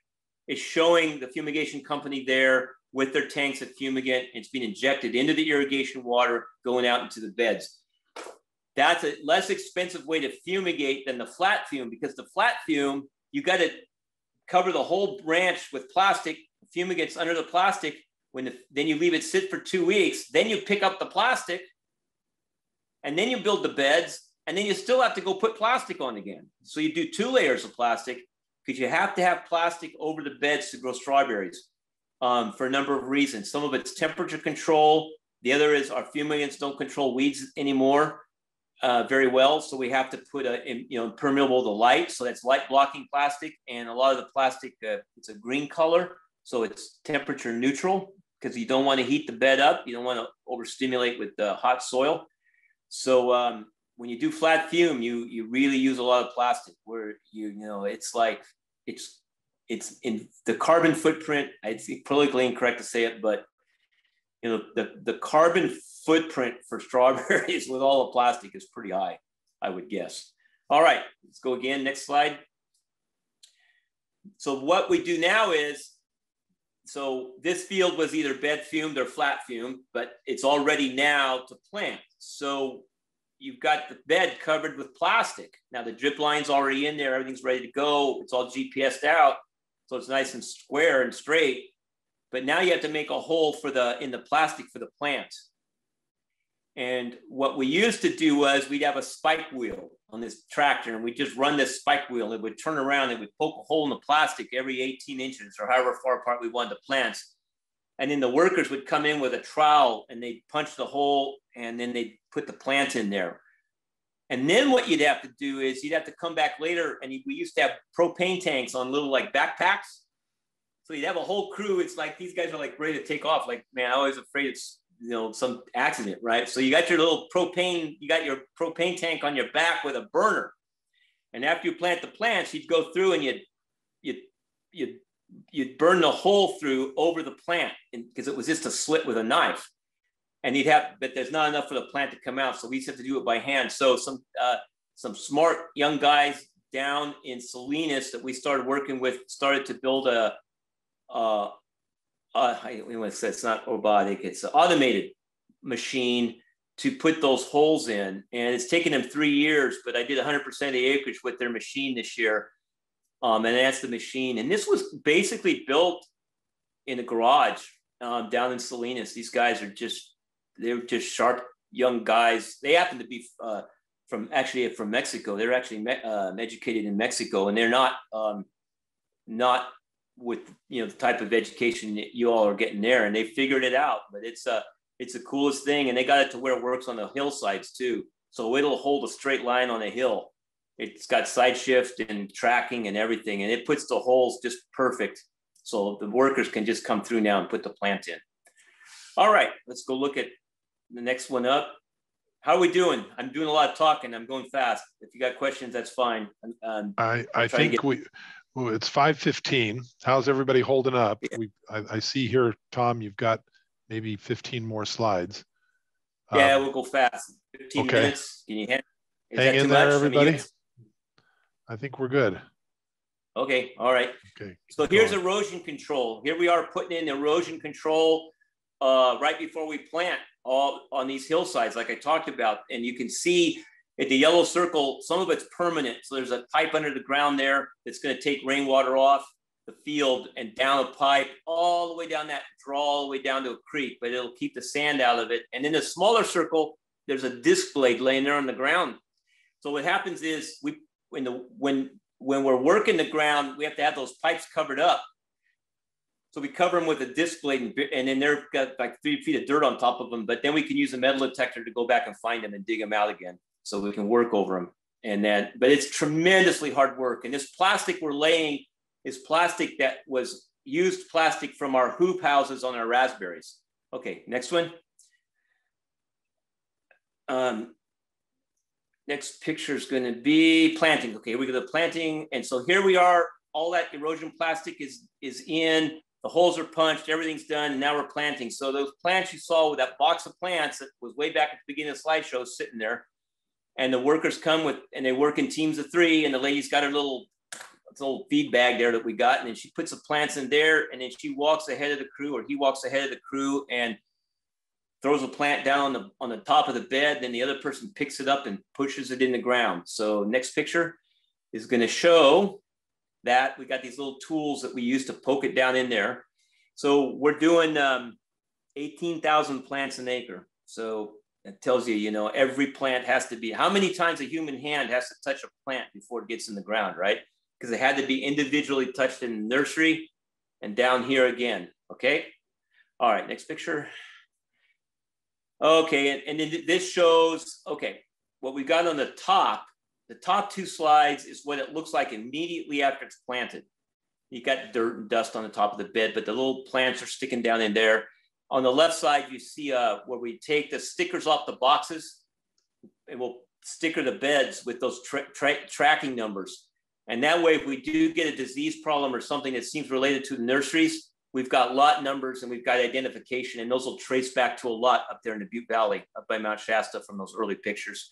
it's showing the fumigation company there with their tanks of fumigant. It's being injected into the irrigation water, going out into the beds. That's a less expensive way to fumigate than the flat fume because the flat fume, you got to cover the whole branch with plastic, fumigants under the plastic. When the, then you leave it sit for two weeks, then you pick up the plastic, and then you build the beds, and then you still have to go put plastic on again. So you do two layers of plastic because you have to have plastic over the beds to grow strawberries um, for a number of reasons. Some of it's temperature control. The other is our fumigants don't control weeds anymore uh, very well. So we have to put a, you know, impermeable to light. So that's light blocking plastic. And a lot of the plastic, uh, it's a green color. So it's temperature neutral because you don't want to heat the bed up. You don't want to overstimulate with the hot soil. So um, when you do flat fume, you you really use a lot of plastic. Where you you know it's like it's it's in the carbon footprint. It's politically incorrect to say it, but you know the the carbon footprint for strawberries with all the plastic is pretty high, I would guess. All right, let's go again. Next slide. So what we do now is, so this field was either bed fumed or flat fumed, but it's all ready now to plant. So you've got the bed covered with plastic. Now the drip line's already in there, everything's ready to go. It's all GPSed out. So it's nice and square and straight. But now you have to make a hole for the in the plastic for the plant. And what we used to do was we'd have a spike wheel on this tractor and we'd just run this spike wheel. It would turn around and we'd poke a hole in the plastic every 18 inches or however far apart we wanted the plants. And then the workers would come in with a trowel and they'd punch the hole and then they'd put the plant in there. And then what you'd have to do is you'd have to come back later and we used to have propane tanks on little like backpacks. So you'd have a whole crew. It's like these guys are like ready to take off. Like, man, I was afraid it's, you know, some accident, right? So you got your little propane, you got your propane tank on your back with a burner. And after you plant the plants, you'd go through and you'd, you'd, you'd, you'd burn the hole through over the plant because it was just a slit with a knife and he'd have, but there's not enough for the plant to come out. So we used have to do it by hand. So some, uh, some smart young guys down in Salinas that we started working with started to build a, uh, uh, I want to say it's not robotic, it's an automated machine to put those holes in. And it's taken them three years, but I did 100% of the acreage with their machine this year. Um, and that's the machine. And this was basically built in a garage um, down in Salinas. These guys are just they're just sharp young guys. They happen to be uh, from actually from Mexico. They're actually me- uh, educated in Mexico, and they're not um, not with you know the type of education that you all are getting there. And they figured it out. But it's a uh, it's the coolest thing, and they got it to where it works on the hillsides too. So it'll hold a straight line on a hill. It's got side shift and tracking and everything, and it puts the holes just perfect. So the workers can just come through now and put the plant in. All right, let's go look at the next one up. How are we doing? I'm doing a lot of talking. I'm going fast. If you got questions, that's fine. Um, I, I think get... we, well, it's 5.15. How's everybody holding up? Yeah. We, I, I, see here, Tom, you've got maybe 15 more slides. Yeah, um, we'll go fast. 15 okay. minutes. Can you hang, hang in there, much? everybody? I think we're good. Okay, all right. Okay. So here's erosion control. Here we are putting in erosion control uh, right before we plant all on these hillsides, like I talked about. And you can see at the yellow circle, some of it's permanent. So there's a pipe under the ground there that's going to take rainwater off the field and down a pipe all the way down that draw all the way down to a creek, but it'll keep the sand out of it. And in the smaller circle, there's a disc blade laying there on the ground. So what happens is we when the when when we're working the ground, we have to have those pipes covered up so we cover them with a disc blade and, and then they've got like three feet of dirt on top of them. But then we can use a metal detector to go back and find them and dig them out again. So we can work over them. And then, but it's tremendously hard work. And this plastic we're laying is plastic that was used plastic from our hoop houses on our raspberries. Okay, next one. Um, next picture is going to be planting. Okay, we go to planting. And so here we are. All that erosion plastic is, is in. The holes are punched. Everything's done. Now we're planting. So those plants you saw with that box of plants that was way back at the beginning of the slideshow sitting there. And the workers come with, and they work in teams of three. And the lady's got her little little feed bag there that we got. And then she puts the plants in there and then she walks ahead of the crew or he walks ahead of the crew and throws a plant down on the, on the top of the bed. Then the other person picks it up and pushes it in the ground. So next picture is going to show that we got these little tools that we use to poke it down in there. So we're doing um, 18,000 plants an acre. So it tells you, you know, every plant has to be, how many times a human hand has to touch a plant before it gets in the ground, right? Because it had to be individually touched in the nursery and down here again, okay? All right, next picture. Okay, and, and then this shows, okay, what we got on the top, the top two slides is what it looks like immediately after it's planted. You got dirt and dust on the top of the bed, but the little plants are sticking down in there. On the left side, you see uh, where we take the stickers off the boxes and we'll sticker the beds with those tra tra tracking numbers. And that way, if we do get a disease problem or something that seems related to the nurseries, We've got lot numbers and we've got identification, and those will trace back to a lot up there in the Butte Valley, up by Mount Shasta from those early pictures.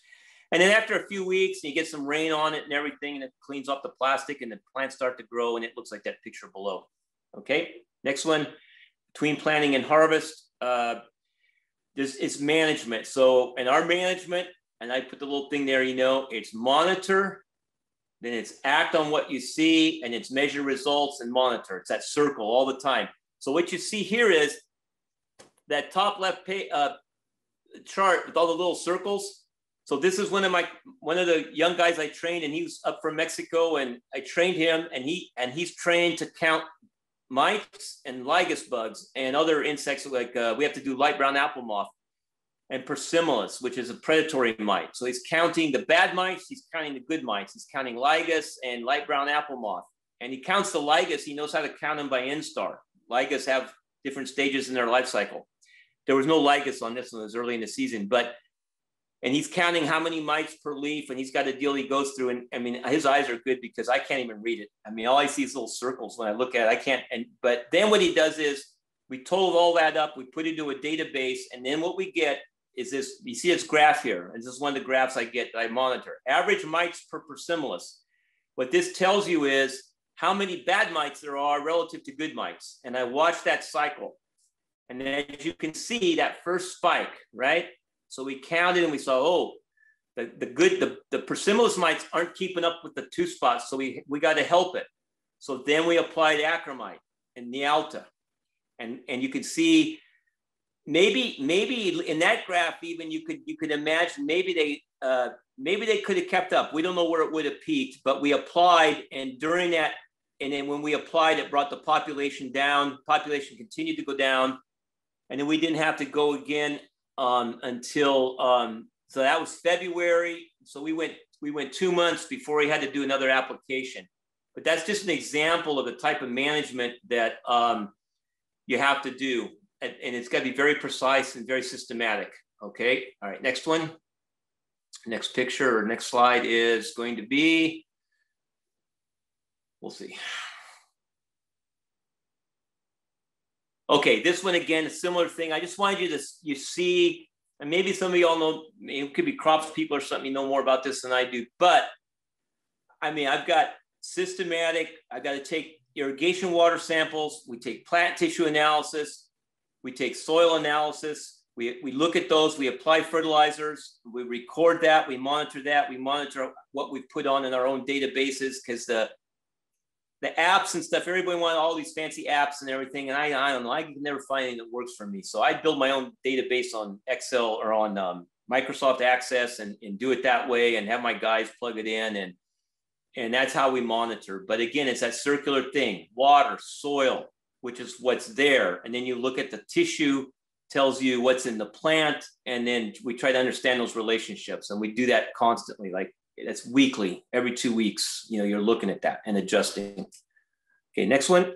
And then after a few weeks, you get some rain on it and everything, and it cleans up the plastic, and the plants start to grow, and it looks like that picture below. Okay, next one, between planting and harvest, uh, this is management. So in our management, and I put the little thing there, you know, it's monitor, then it's act on what you see, and it's measure results and monitor. It's that circle all the time. So what you see here is that top left pay, uh, chart with all the little circles. So this is one of my one of the young guys I trained, and he was up from Mexico, and I trained him, and he and he's trained to count mites and lygus bugs and other insects like uh, we have to do light brown apple moth and Persimilis, which is a predatory mite. So he's counting the bad mites, he's counting the good mites. He's counting Lygus and light brown apple moth. And he counts the Lygus, he knows how to count them by instar. Lygus have different stages in their life cycle. There was no Lygus on this one, it was early in the season, but and he's counting how many mites per leaf, and he's got a deal he goes through. And I mean, his eyes are good because I can't even read it. I mean, all I see is little circles when I look at it. I can't. And but then what he does is we total all that up, we put it into a database, and then what we get is this, you see this graph here, and this is one of the graphs I get, that I monitor. Average mites per persimilis. What this tells you is how many bad mites there are relative to good mites. And I watched that cycle. And as you can see, that first spike, right? So we counted and we saw, oh, the, the good, the, the persimilis mites aren't keeping up with the two spots. So we, we got to help it. So then we applied Acramite and Nealta. And, and you can see maybe maybe in that graph even you could you could imagine maybe they uh, maybe they could have kept up. We don't know where it would have peaked, but we applied, and during that, and then when we applied, it brought the population down. Population continued to go down, and then we didn't have to go again um, until um, so that was February. So we went we went two months before we had to do another application. But that's just an example of the type of management that um, you have to do and, and it's got to be very precise and very systematic. Okay. All right. Next one. Next picture or next slide is going to be, we'll see. Okay, this one again, a similar thing. I just wanted you to you see, and maybe some of you all know, it could be crops people or something, you know more about this than I do. But I mean, I've got systematic, I've got to take irrigation water samples, we take plant tissue analysis, we take soil analysis, we, we look at those, we apply fertilizers, we record that, we monitor that, we monitor what we've put on in our own databases because the the apps and stuff, everybody wants all these fancy apps and everything. And I, I don't know, I can never find anything that works for me. So I build my own database on Excel or on um, Microsoft Access and, and do it that way and have my guys plug it in. And, and that's how we monitor. But again, it's that circular thing, water, soil, which is what's there. And then you look at the tissue, tells you what's in the plant. And then we try to understand those relationships. And we do that constantly. Like that's weekly, every two weeks, you know, you're looking at that and adjusting. Okay, next one.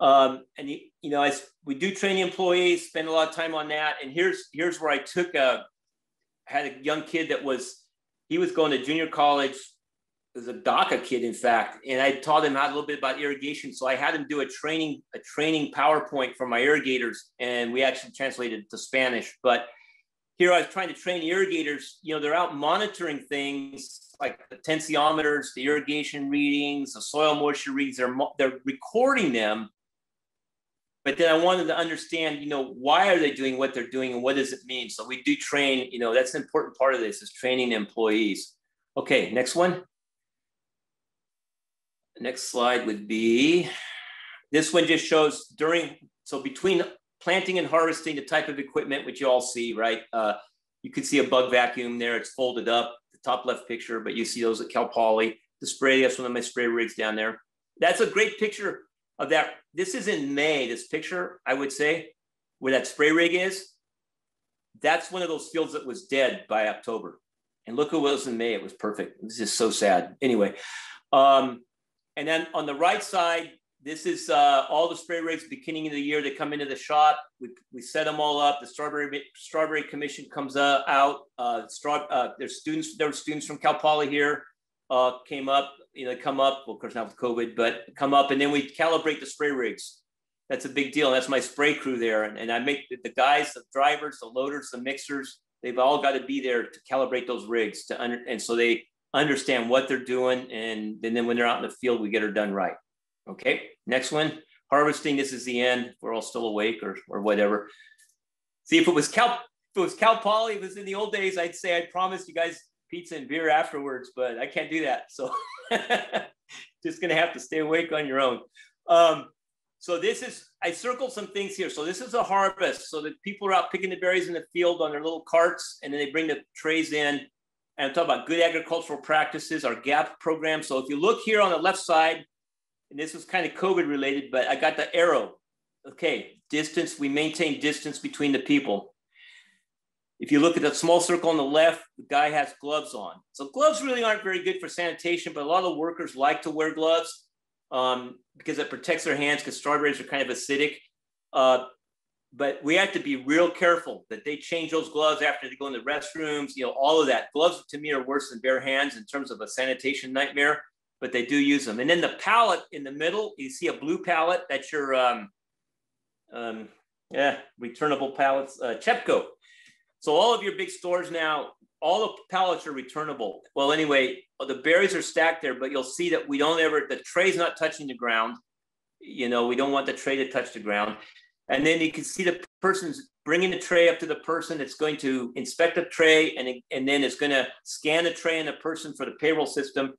Um, and you, you know, as we do train the employees, spend a lot of time on that. And here's here's where I took a had a young kid that was he was going to junior college was a DACA kid, in fact, and I taught him how a little bit about irrigation. So I had him do a training a training PowerPoint for my irrigators, and we actually translated to Spanish. But here I was trying to train irrigators. You know, they're out monitoring things like the tensiometers, the irrigation readings, the soil moisture readings. They're they're recording them. But then I wanted to understand, you know, why are they doing what they're doing and what does it mean? So we do train, you know, that's an important part of this is training employees. Okay, next one. Next slide would be, this one just shows during, so between planting and harvesting, the type of equipment, which you all see, right? Uh, you can see a bug vacuum there. It's folded up, the top left picture, but you see those at Cal Poly. The spray, that's one of my spray rigs down there. That's a great picture of that. This is in May, this picture, I would say, where that spray rig is. That's one of those fields that was dead by October. And look who it was in May. It was perfect. This is so sad. Anyway, um, and then on the right side, this is uh, all the spray rigs beginning of the year. They come into the shop. We, we set them all up. The strawberry strawberry commission comes uh, out. Uh, straw, uh, there's students. There were students from Cal Poly here. Uh, came up. You know, come up. Well, of course, not with COVID, but come up, and then we calibrate the spray rigs. That's a big deal. That's my spray crew there, and, and I make the, guys, the drivers, the loaders, the mixers. They've all got to be there to calibrate those rigs to under, and so they understand what they're doing. And, and then when they're out in the field, we get her done right. Okay, next one. Harvesting, this is the end. We're all still awake or, or whatever. See, if it was Cal, if it was Cal Poly, it was in the old days, I'd say I promised you guys pizza and beer afterwards, but I can't do that. So just gonna have to stay awake on your own. Um, so this is, I circled some things here. So this is a harvest. So that people are out picking the berries in the field on their little carts, and then they bring the trays in and I'm talking about good agricultural practices, our GAP program. So if you look here on the left side, and this was kind of COVID related, but I got the arrow. Okay, distance, we maintain distance between the people. If you look at the small circle on the left, the guy has gloves on. So gloves really aren't very good for sanitation, but a lot of workers like to wear gloves um, because it protects their hands because strawberries are kind of acidic. Uh, but we have to be real careful that they change those gloves after they go in the restrooms, you know, all of that. Gloves to me are worse than bare hands in terms of a sanitation nightmare, but they do use them. And then the pallet in the middle, you see a blue pallet, that's your, um, um, yeah, returnable pallets, uh, Chepco. So all of your big stores now, all the pallets are returnable. Well, anyway, the berries are stacked there, but you'll see that we don't ever, the tray's not touching the ground. You know, we don't want the tray to touch the ground. And then you can see the person's bringing the tray up to the person that's going to inspect the tray and, and then it's going to scan the tray and the person for the payroll system.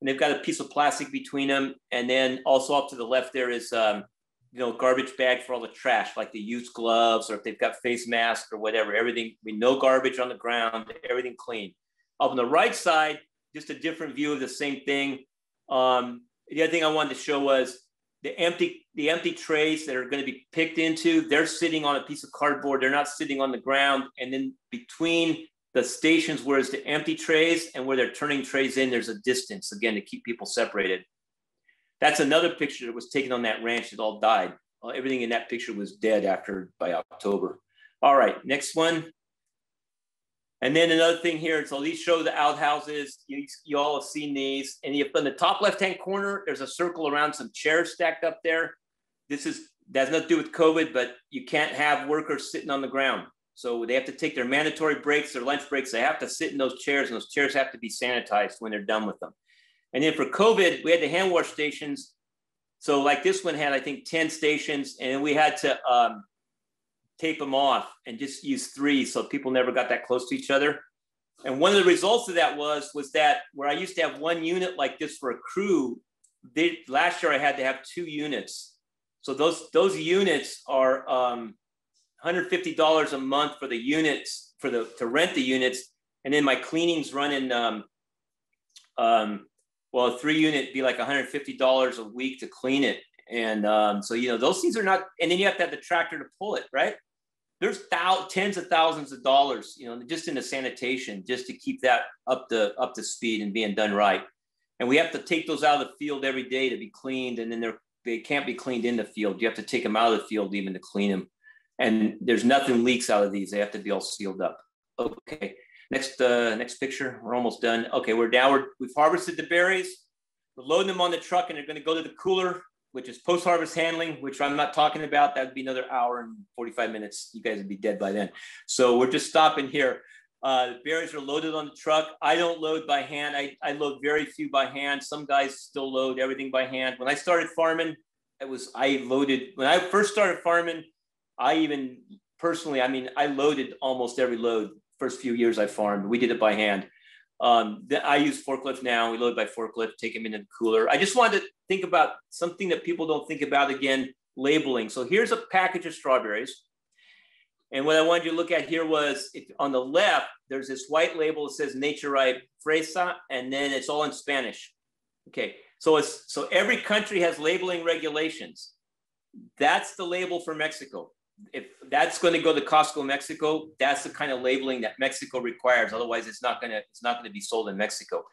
And they've got a piece of plastic between them. And then also up to the left there is, um, you know, garbage bag for all the trash, like the used gloves or if they've got face masks or whatever, everything, we no garbage on the ground, everything clean. Up on the right side, just a different view of the same thing. Um, the other thing I wanted to show was the empty the empty trays that are going to be picked into they're sitting on a piece of cardboard they're not sitting on the ground and then between the stations where it's the empty trays and where they're turning trays in there's a distance again to keep people separated that's another picture that was taken on that ranch it all died everything in that picture was dead after by october all right next one and then another thing here, so these show the outhouses. You, you all have seen these. And if in the top left-hand corner, there's a circle around some chairs stacked up there. This is that's nothing to do with COVID, but you can't have workers sitting on the ground. So they have to take their mandatory breaks, their lunch breaks. They have to sit in those chairs, and those chairs have to be sanitized when they're done with them. And then for COVID, we had the hand wash stations. So like this one had, I think, 10 stations, and we had to um, tape them off and just use three so people never got that close to each other. And one of the results of that was was that where I used to have one unit like this for a crew, they, last year I had to have two units. So those those units are um, $150 a month for the units for the to rent the units, and then my cleanings running um, um, well a three unit be like $150 a week to clean it. And um, so you know those things are not, and then you have to have the tractor to pull it, right? there's thou- tens of thousands of dollars, you know, just in the sanitation, just to keep that up to up to speed and being done right. And we have to take those out of the field every day to be cleaned, and then they're they can't be cleaned in the field. You have to take them out of the field even to clean them. And there's nothing leaks out of these. They have to be all sealed up. Okay, next uh, next picture. We're almost done. Okay, we're now we're, we've harvested the berries. We're loading them on the truck and they're going to go to the cooler, which is post-harvest handling, which I'm not talking about. That would be another hour and 45 minutes. You guys would be dead by then. So we're just stopping here. Uh, the berries are loaded on the truck. I don't load by hand. I, I load very few by hand. Some guys still load everything by hand. When I started farming, it was I loaded when I first started farming. I even personally, I mean, I loaded almost every load. First few years I farmed, we did it by hand. Um, I use forklift now. We load by forklift, take them into the cooler. I just wanted to think about something that people don't think about again: labeling. So here's a package of strawberries. And what I wanted you to look at here was if, on the left, there's this white label that says Naturipe Fresa, and then it's all in Spanish. Okay, so it's so every country has labeling regulations. That's the label for Mexico. If that's going to go to Costco Mexico, that's the kind of labeling that Mexico requires. Otherwise, it's not going to it's not going to be sold in Mexico.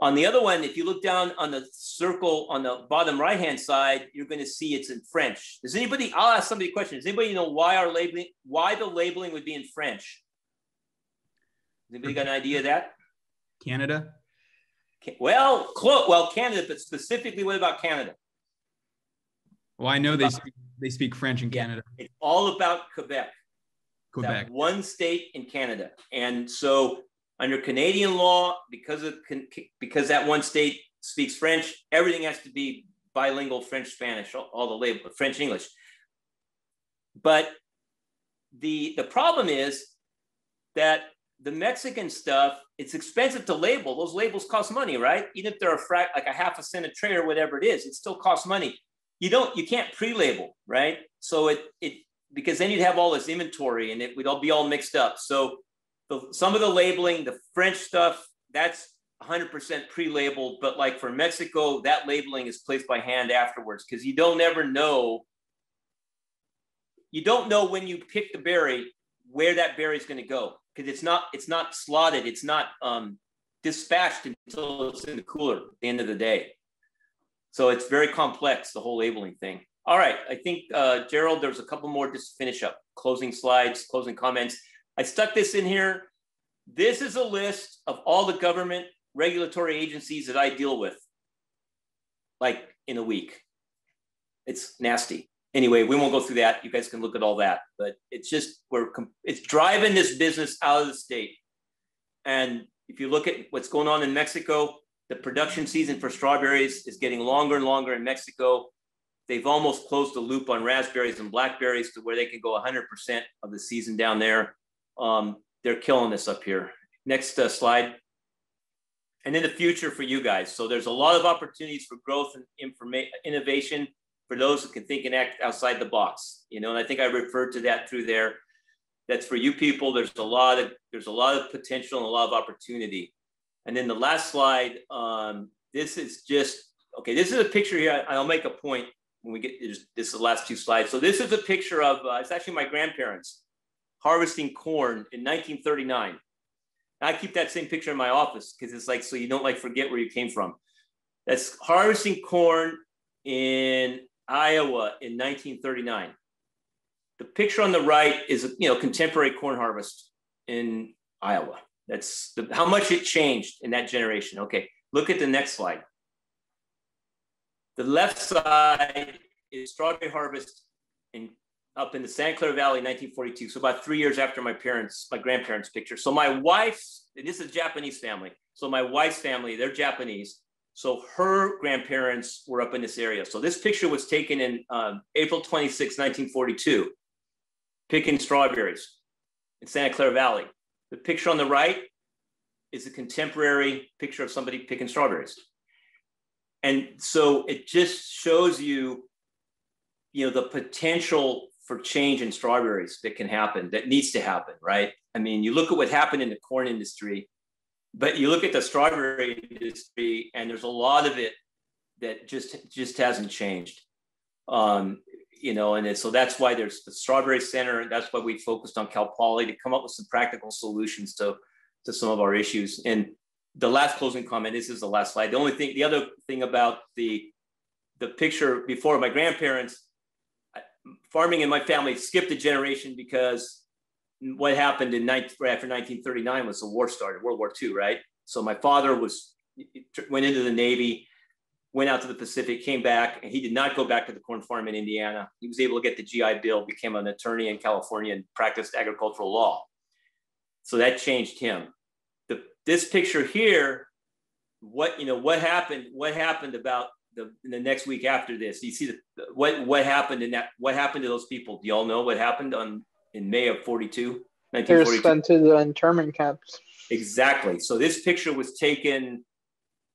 On the other one, if you look down on the circle on the bottom right hand side, you're going to see it's in French. Does anybody? I'll ask somebody a question. Does anybody know why our labeling, why the labeling would be in French? Does anybody got an idea of that? Canada. Well, close. Well, Canada, but specifically, what about Canada? Well, I know they speak, they speak French in Canada. It's all about Quebec. Quebec. That one state in Canada, and so under Canadian law, because of because that one state speaks French, everything has to be bilingual French Spanish, all, all the label French English. But the the problem is that the Mexican stuff, it's expensive to label. Those labels cost money, right? Even if they're a frac like a half a cent a tray or whatever it is, it still costs money. You don't, you can't pre-label, right? So it it because then you'd have all this inventory and it would all be all mixed up. So the, some of the labeling, the French stuff, that's 100% pre-labeled. But like for Mexico, that labeling is placed by hand afterwards because you don't ever know. You don't know when you pick the berry where that berry is going to go because it's not it's not slotted, it's not um, dispatched until it's in the cooler at the end of the day. So it's very complex, the whole labeling thing. All right, I think uh, Gerald, there's a couple more just to finish up. Closing slides, closing comments. I stuck this in here. This is a list of all the government regulatory agencies that I deal with, like in a week. It's nasty anyway, we won't go through that. You guys can look at all that, but it's just we're it's driving this business out of the state. And if you look at what's going on in Mexico, the production season for strawberries is getting longer and longer in Mexico. They've almost closed the loop on raspberries and blackberries to where they can go 100% of the season down there. Um, they're killing this up here. Next uh, slide. And in the future for you guys. So there's a lot of opportunities for growth and innovation for those who can think and act outside the box. You know, and I think I referred to that through there. That's for you people. There's a lot of there's a lot of potential and a lot of opportunity. And then the last slide. Um, this is just okay. This is a picture here. I'll make a point when we get this. Is the last two slides. So this is a picture of. Uh, it's actually my grandparents harvesting corn in 1939. I keep that same picture in my office because it's like so you don't like forget where you came from. That's harvesting corn in Iowa in 1939. The picture on the right is you know contemporary corn harvest in Iowa. That's the, how much it changed in that generation. Okay, look at the next slide. The left side is strawberry harvest in up in the Santa Clara Valley, 1942. So about three years after my parents, my grandparents' picture. So my wife's, this is a Japanese family. So my wife's family, they're Japanese. So her grandparents were up in this area. So this picture was taken in um, April 26, 1942, picking strawberries in Santa Clara Valley. The picture on the right is a contemporary picture of somebody picking strawberries. And so it just shows you, you know, the potential for change in strawberries that can happen, that needs to happen, right? I mean, you look at what happened in the corn industry but you look at the strawberry industry and there's a lot of it that just just hasn't changed um, you know and so that's why there's the strawberry center and that's why we focused on cal poly to come up with some practical solutions to to some of our issues and the last closing comment this is the last slide the only thing the other thing about the the picture before my grandparents, farming in my family skipped a generation because what happened in 19, right after 1939 was the war started, World War II, right? So my father was went into the Navy, went out to the Pacific, came back, and he did not go back to the corn farm in Indiana. He was able to get the GI Bill, became an attorney in California, and practiced agricultural law. So that changed him. The, this picture here, what you know, what happened? What happened about the, the next week after this? You see the, what what happened in that? What happened to those people? Do y'all know what happened on in May of 42? They were sent to the internment camps. Exactly. So this picture was taken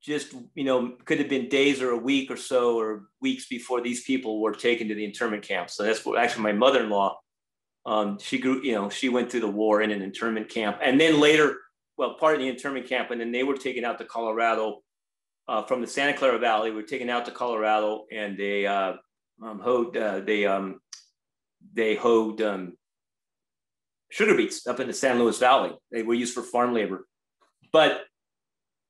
just, you know, could have been days or a week or so or weeks before these people were taken to the internment camp. So that's what actually my mother-in-law, um, she grew, you know, she went through the war in an internment camp. And then later, well, part of the internment camp, and then they were taken out to Colorado uh, from the Santa Clara Valley, were taken out to Colorado and they uh, um, hoed, uh, they, um, they hoed um, sugar beets up in the San Luis Valley. They were used for farm labor. But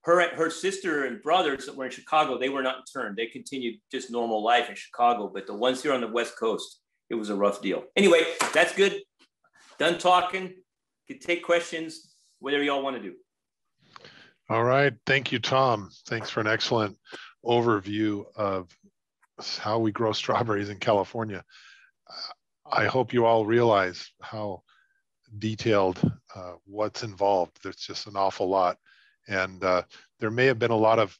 her her sister and brothers that were in Chicago, they were not interned. They continued just normal life in Chicago. But the ones here on the West Coast, it was a rough deal. Anyway, that's good. Done talking. Can take questions, whatever y'all want to do. All right. Thank you, Tom. Thanks for an excellent overview of how we grow strawberries in California. I hope you all realize how detailed uh, what's involved. There's just an awful lot. And uh, there may have been a lot of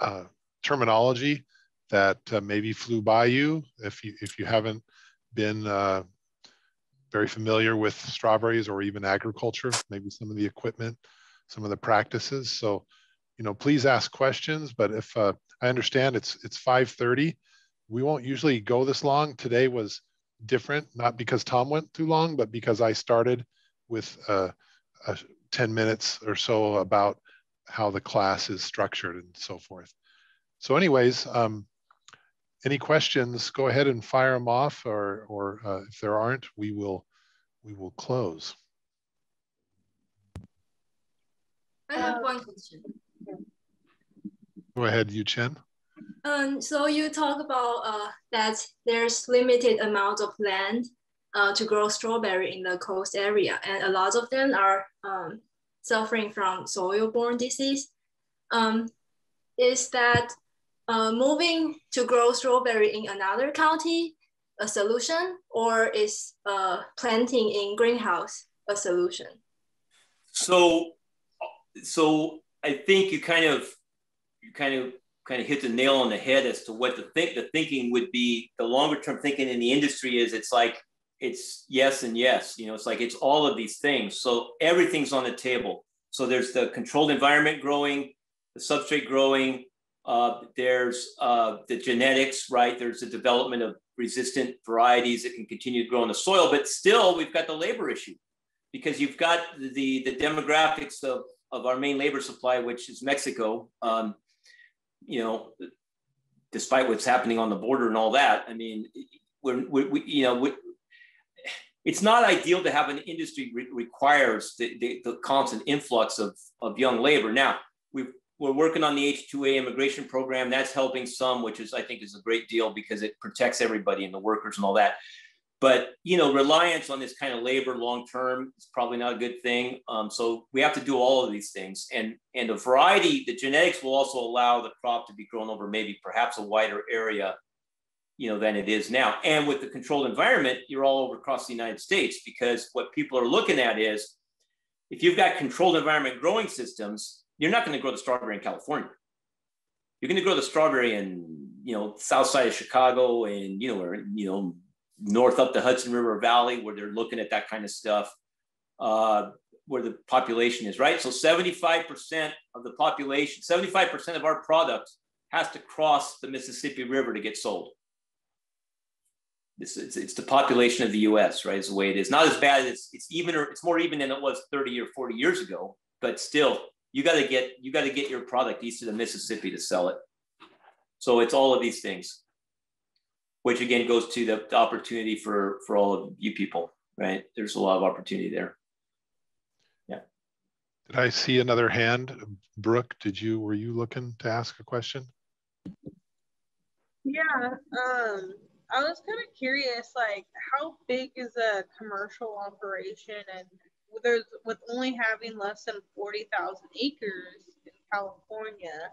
uh, terminology that uh, maybe flew by you if you, if you haven't been uh, very familiar with strawberries or even agriculture, maybe some of the equipment, some of the practices. So, you know, please ask questions. But if uh, I understand it's it's 5:30, we won't usually go this long. Today was different, not because Tom went too long, but because I started with uh, 10 minutes or so about how the class is structured and so forth. So anyways, um, any questions, go ahead and fire them off or, or uh, if there aren't, we will, we will close. I have one question. Go ahead, Yu Chen. Um, so you talk about uh, that there's limited amount of land uh, to grow strawberry in the coast area, and a lot of them are um, suffering from soil-borne disease. Um, is that uh, moving to grow strawberry in another county a solution, or is uh, planting in greenhouse a solution? So, so I think you kind of, you kind of kind of hit the nail on the head as to what the think the thinking would be. The longer term thinking in the industry is it's like it's yes and yes. You know, it's like it's all of these things. So everything's on the table. So there's the controlled environment growing, the substrate growing. Uh, there's uh, the genetics, right? There's the development of resistant varieties that can continue to grow in the soil. But still, we've got the labor issue because you've got the the demographics of of our main labor supply, which is Mexico. Um, you know, despite what's happening on the border and all that, I mean, we're, we, we you know, we, it's not ideal to have an industry re- requires the, the, the, constant influx of, of young labor. Now, we we're working on the H-2A immigration program. That's helping some, which is I think is a great deal because it protects everybody and the workers and all that. But you know, reliance on this kind of labor long term is probably not a good thing. Um, so we have to do all of these things, and and the variety, the genetics will also allow the crop to be grown over maybe perhaps a wider area you know, than it is now. And with the controlled environment, you're all over across the United States because what people are looking at is if you've got controlled environment growing systems, you're not going to grow the strawberry in California. You're going to grow the strawberry in, you know, south side of Chicago and, you know, or, you know, north up the Hudson River Valley where they're looking at that kind of stuff, uh, where the population is, right? So 75% of the population, 75% of our product has to cross the Mississippi River to get sold. It's, it's, it's, the population of the U.S. right is the way it is. Not as bad as it's even or it's more even than it was 30 or 40 years ago, but still, you got to get you got to get your product east of the Mississippi to sell it. So it's all of these things, which again goes to the, the opportunity for for all of you people, right? There's a lot of opportunity there. Yeah. Did I see another hand, Brooke? Did you were you looking to ask a question? Yeah, Yeah. Um, I was kind of curious, like, how big is a commercial operation, and there's with only having less than forty thousand acres in California,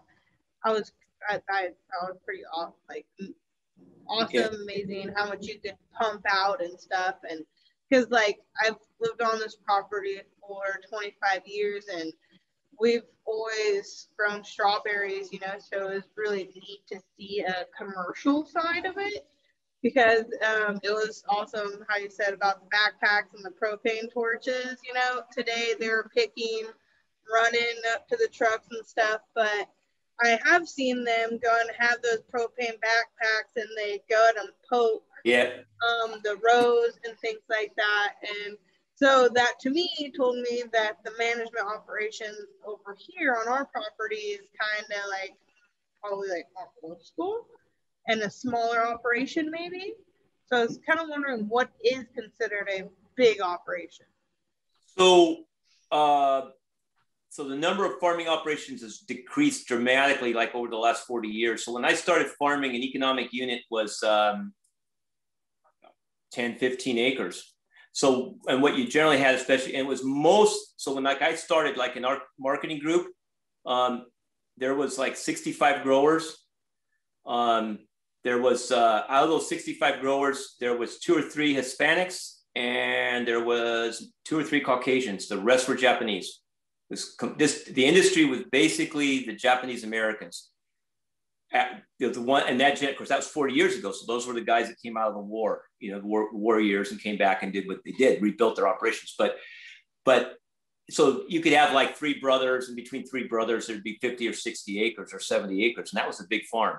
I was I, I, I was pretty off, like awesome, yeah. amazing how much you could pump out and stuff, and because like I've lived on this property for 25 years and we've always grown strawberries, you know, so it was really neat to see a commercial side of it because um, it was awesome how you said about the backpacks and the propane torches. You know, today they're picking, running up to the trucks and stuff, but I have seen them go and have those propane backpacks and they go and poke yeah. um, the rows and things like that. And so that to me told me that the management operations over here on our property is kind of like probably like old school and a smaller operation maybe. So I was kind of wondering what is considered a big operation. So, uh, so the number of farming operations has decreased dramatically, like over the last 40 years. So when I started farming, an economic unit was um, 10, 15 acres. So, and what you generally had, especially, and it was most, so when like I started like in our marketing group, um, there was like 65 growers. Um, there was uh, out of those 65 growers, there was two or three Hispanics and there was two or three Caucasians. The rest were Japanese. This, this the industry was basically the Japanese Americans. At, the, one and that of course that was 40 years ago. So those were the guys that came out of the war, you know, the war, war years and came back and did what they did, rebuilt their operations. But but so you could have like three brothers, and between three brothers, there'd be 50 or 60 acres or 70 acres, and that was a big farm.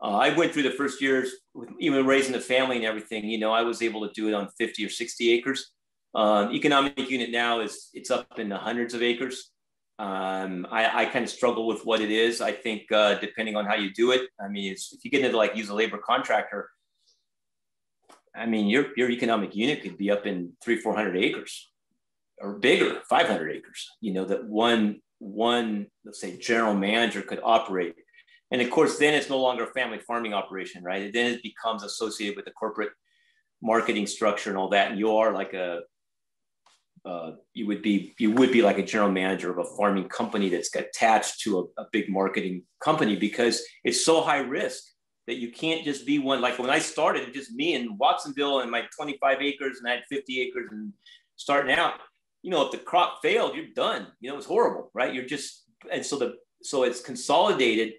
Uh, I went through the first years, with even raising the family and everything. You know, I was able to do it on 50 or 60 acres. Um, economic unit now is it's up in the hundreds of acres. Um, I, I kind of struggle with what it is. I think uh, depending on how you do it, I mean, if you get into like use a labor contractor, I mean, your your economic unit could be up in three, four hundred acres, or bigger, five hundred acres. You know that one one let's say general manager could operate and of course, then it's no longer a family farming operation, right? Then it becomes associated with the corporate marketing structure and all that. And you are like a, uh, you would be you would be like a general manager of a farming company that's attached to a, a big marketing company because it's so high risk that you can't just be one. Like when I started, just me in Watsonville and my 25 acres, and I had 50 acres, and starting out, you know, if the crop failed, you're done. You know, it's horrible, right? You're just and so the so it's consolidated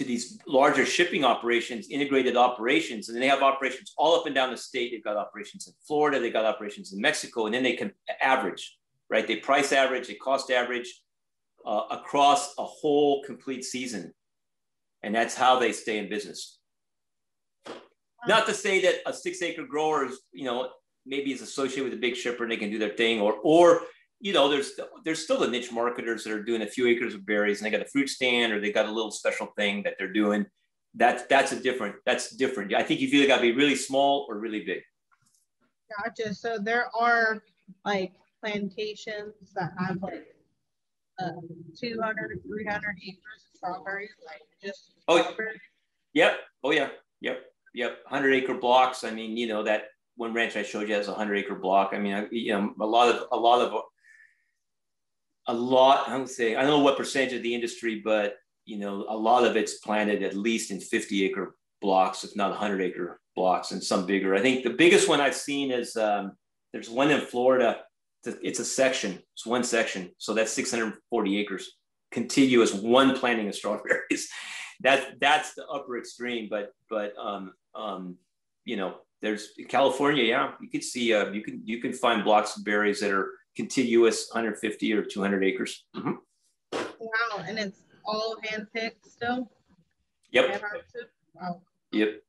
to these larger shipping operations, integrated operations, and then they have operations all up and down the state. They've got operations in Florida, they got operations in Mexico, and then they can average, right? They price average, they cost average uh, across a whole complete season, and that's how they stay in business. Not to say that a six-acre grower is, you know, maybe is associated with a big shipper and they can do their thing, or or you know, there's there's still the niche marketers that are doing a few acres of berries and they got a fruit stand or they got a little special thing that they're doing. That's that's a different that's different. I think you've either got to be really small or really big. Gotcha. So there are like plantations that have like uh, 200, 300 acres of strawberries, like just oh, strawberries. Yep. Oh yeah. Yep. Yep. 100 acre blocks. I mean, you know that one ranch I showed you has a 100 acre block. I mean, I, you know, a lot of a lot of a lot, I would say, I don't know what percentage of the industry, but you know, a lot of it's planted at least in 50 acre blocks, if not 100 acre blocks, and some bigger. I think the biggest one I've seen is um, there's one in Florida. It's a section. It's one section, so that's 640 acres, contiguous, one planting of strawberries. That's that's the upper extreme, but but um, um, you know, there's California. Yeah, you could see uh, you can you can find blocks of berries that are contiguous 150 or 200 acres. Mm-hmm. Wow, and it's all hand picked still. Yep. Wow. Yep.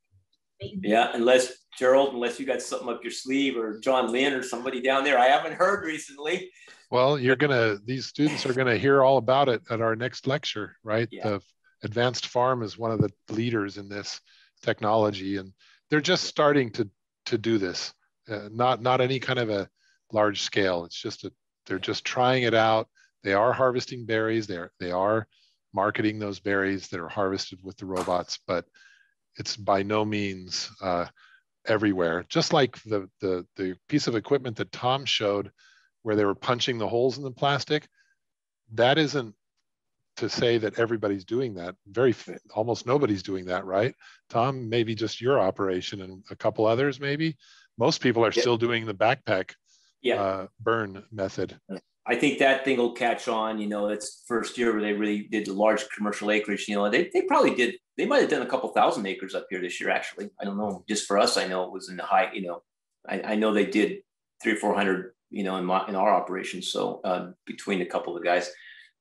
Yeah, unless Gerald, unless you got something up your sleeve, or John Lynn, or somebody down there, I haven't heard recently. Well, you're gonna; these students are gonna hear all about it at our next lecture, right? Yeah. The Advanced Farm is one of the leaders in this technology, and they're just starting to to do this. Uh, not not any kind of a large scale. It's just a, they're just trying it out. They are harvesting berries. They are, they are marketing those berries that are harvested with the robots, but it's by no means uh, everywhere. Just like the, the, the piece of equipment that Tom showed where they were punching the holes in the plastic, that isn't to say that everybody's doing that. Very, almost nobody's doing that, right? Tom, maybe just your operation and a couple others, maybe. Most people are yeah. still doing the backpack yeah. uh, burn method. I think that thing will catch on. You know, it's first year where they really did the large commercial acreage. You know, they, they probably did, they might have done a couple thousand acres up here this year, actually. I don't know. Just for us, I know it was in the high, you know, I, I know they did three or 400, you know, in, my, in our operations. So uh, between a couple of the guys.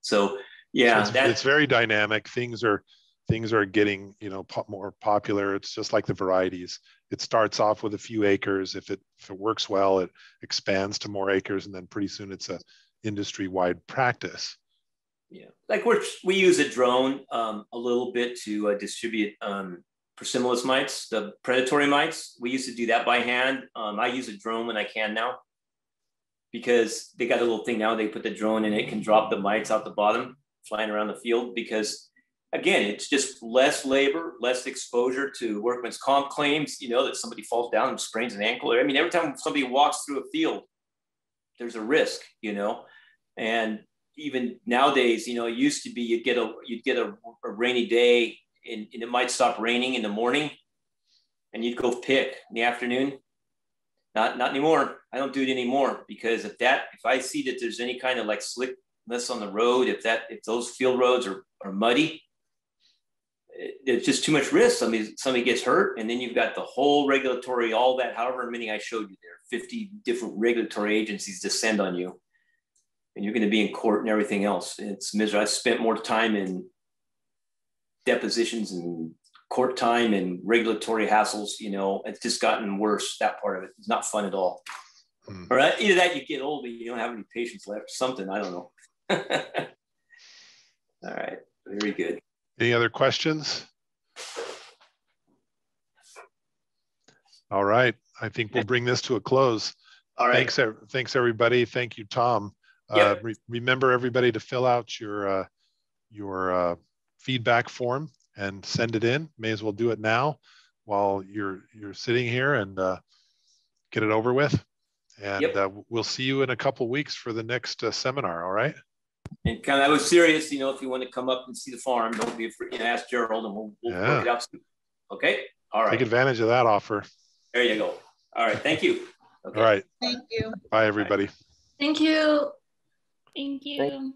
So, yeah, so it's, it's very dynamic. Things are, things are getting you know po- more popular it's just like the varieties. It starts off with a few acres if it if it works well it expands to more acres and then pretty soon it's a industry wide practice. Yeah like we're we use a drone um, a little bit to uh, distribute um, mites the predatory mites. We used to do that by hand. Um, i use a drone when i can now because they got a little thing now they put the drone in it can drop the mites out the bottom flying around the field because again, it's just less labor, less exposure to workman's comp claims, you know, that somebody falls down and sprains an ankle. I mean, every time somebody walks through a field, there's a risk, you know, and even nowadays, you know, it used to be you'd get a, you'd get a, a rainy day and, and, it might stop raining in the morning and you'd go pick in the afternoon. Not, not anymore. I don't do it anymore because if that, if I see that there's any kind of like slickness on the road, if that, if those field roads are, are muddy, it's just too much risk. Somebody somebody gets hurt, and then you've got the whole regulatory, all that, however many I showed you there, 50 different regulatory agencies descend on you, and you're going to be in court and everything else. It's miserable. I spent more time in depositions and court time and regulatory hassles. You know, it's just gotten worse. That part of it. It's not fun at all. Hmm. Or either that you get old, but you don't have any patience left. Something I don't know. all right, very good. Any other questions? All right. I think we'll bring this to a close. All right. Thanks, thanks everybody. Thank you, Tom. Uh, yep. Uh, re remember everybody to fill out your uh, your uh, feedback form and send it in. May as well do it now while you're you're sitting here and uh, get it over with. And yep. Uh, we'll see you in a couple weeks for the next seminar. All right and kind of, I was serious, you know, if you want to come up and see the farm, don't be afraid, you know, ask Gerald and we'll, we'll yeah. work it out. Okay. All right. Take advantage of that offer. There you go. All right. Thank you. Okay. All right. Thank you. Bye, everybody. Thank you. Thank you.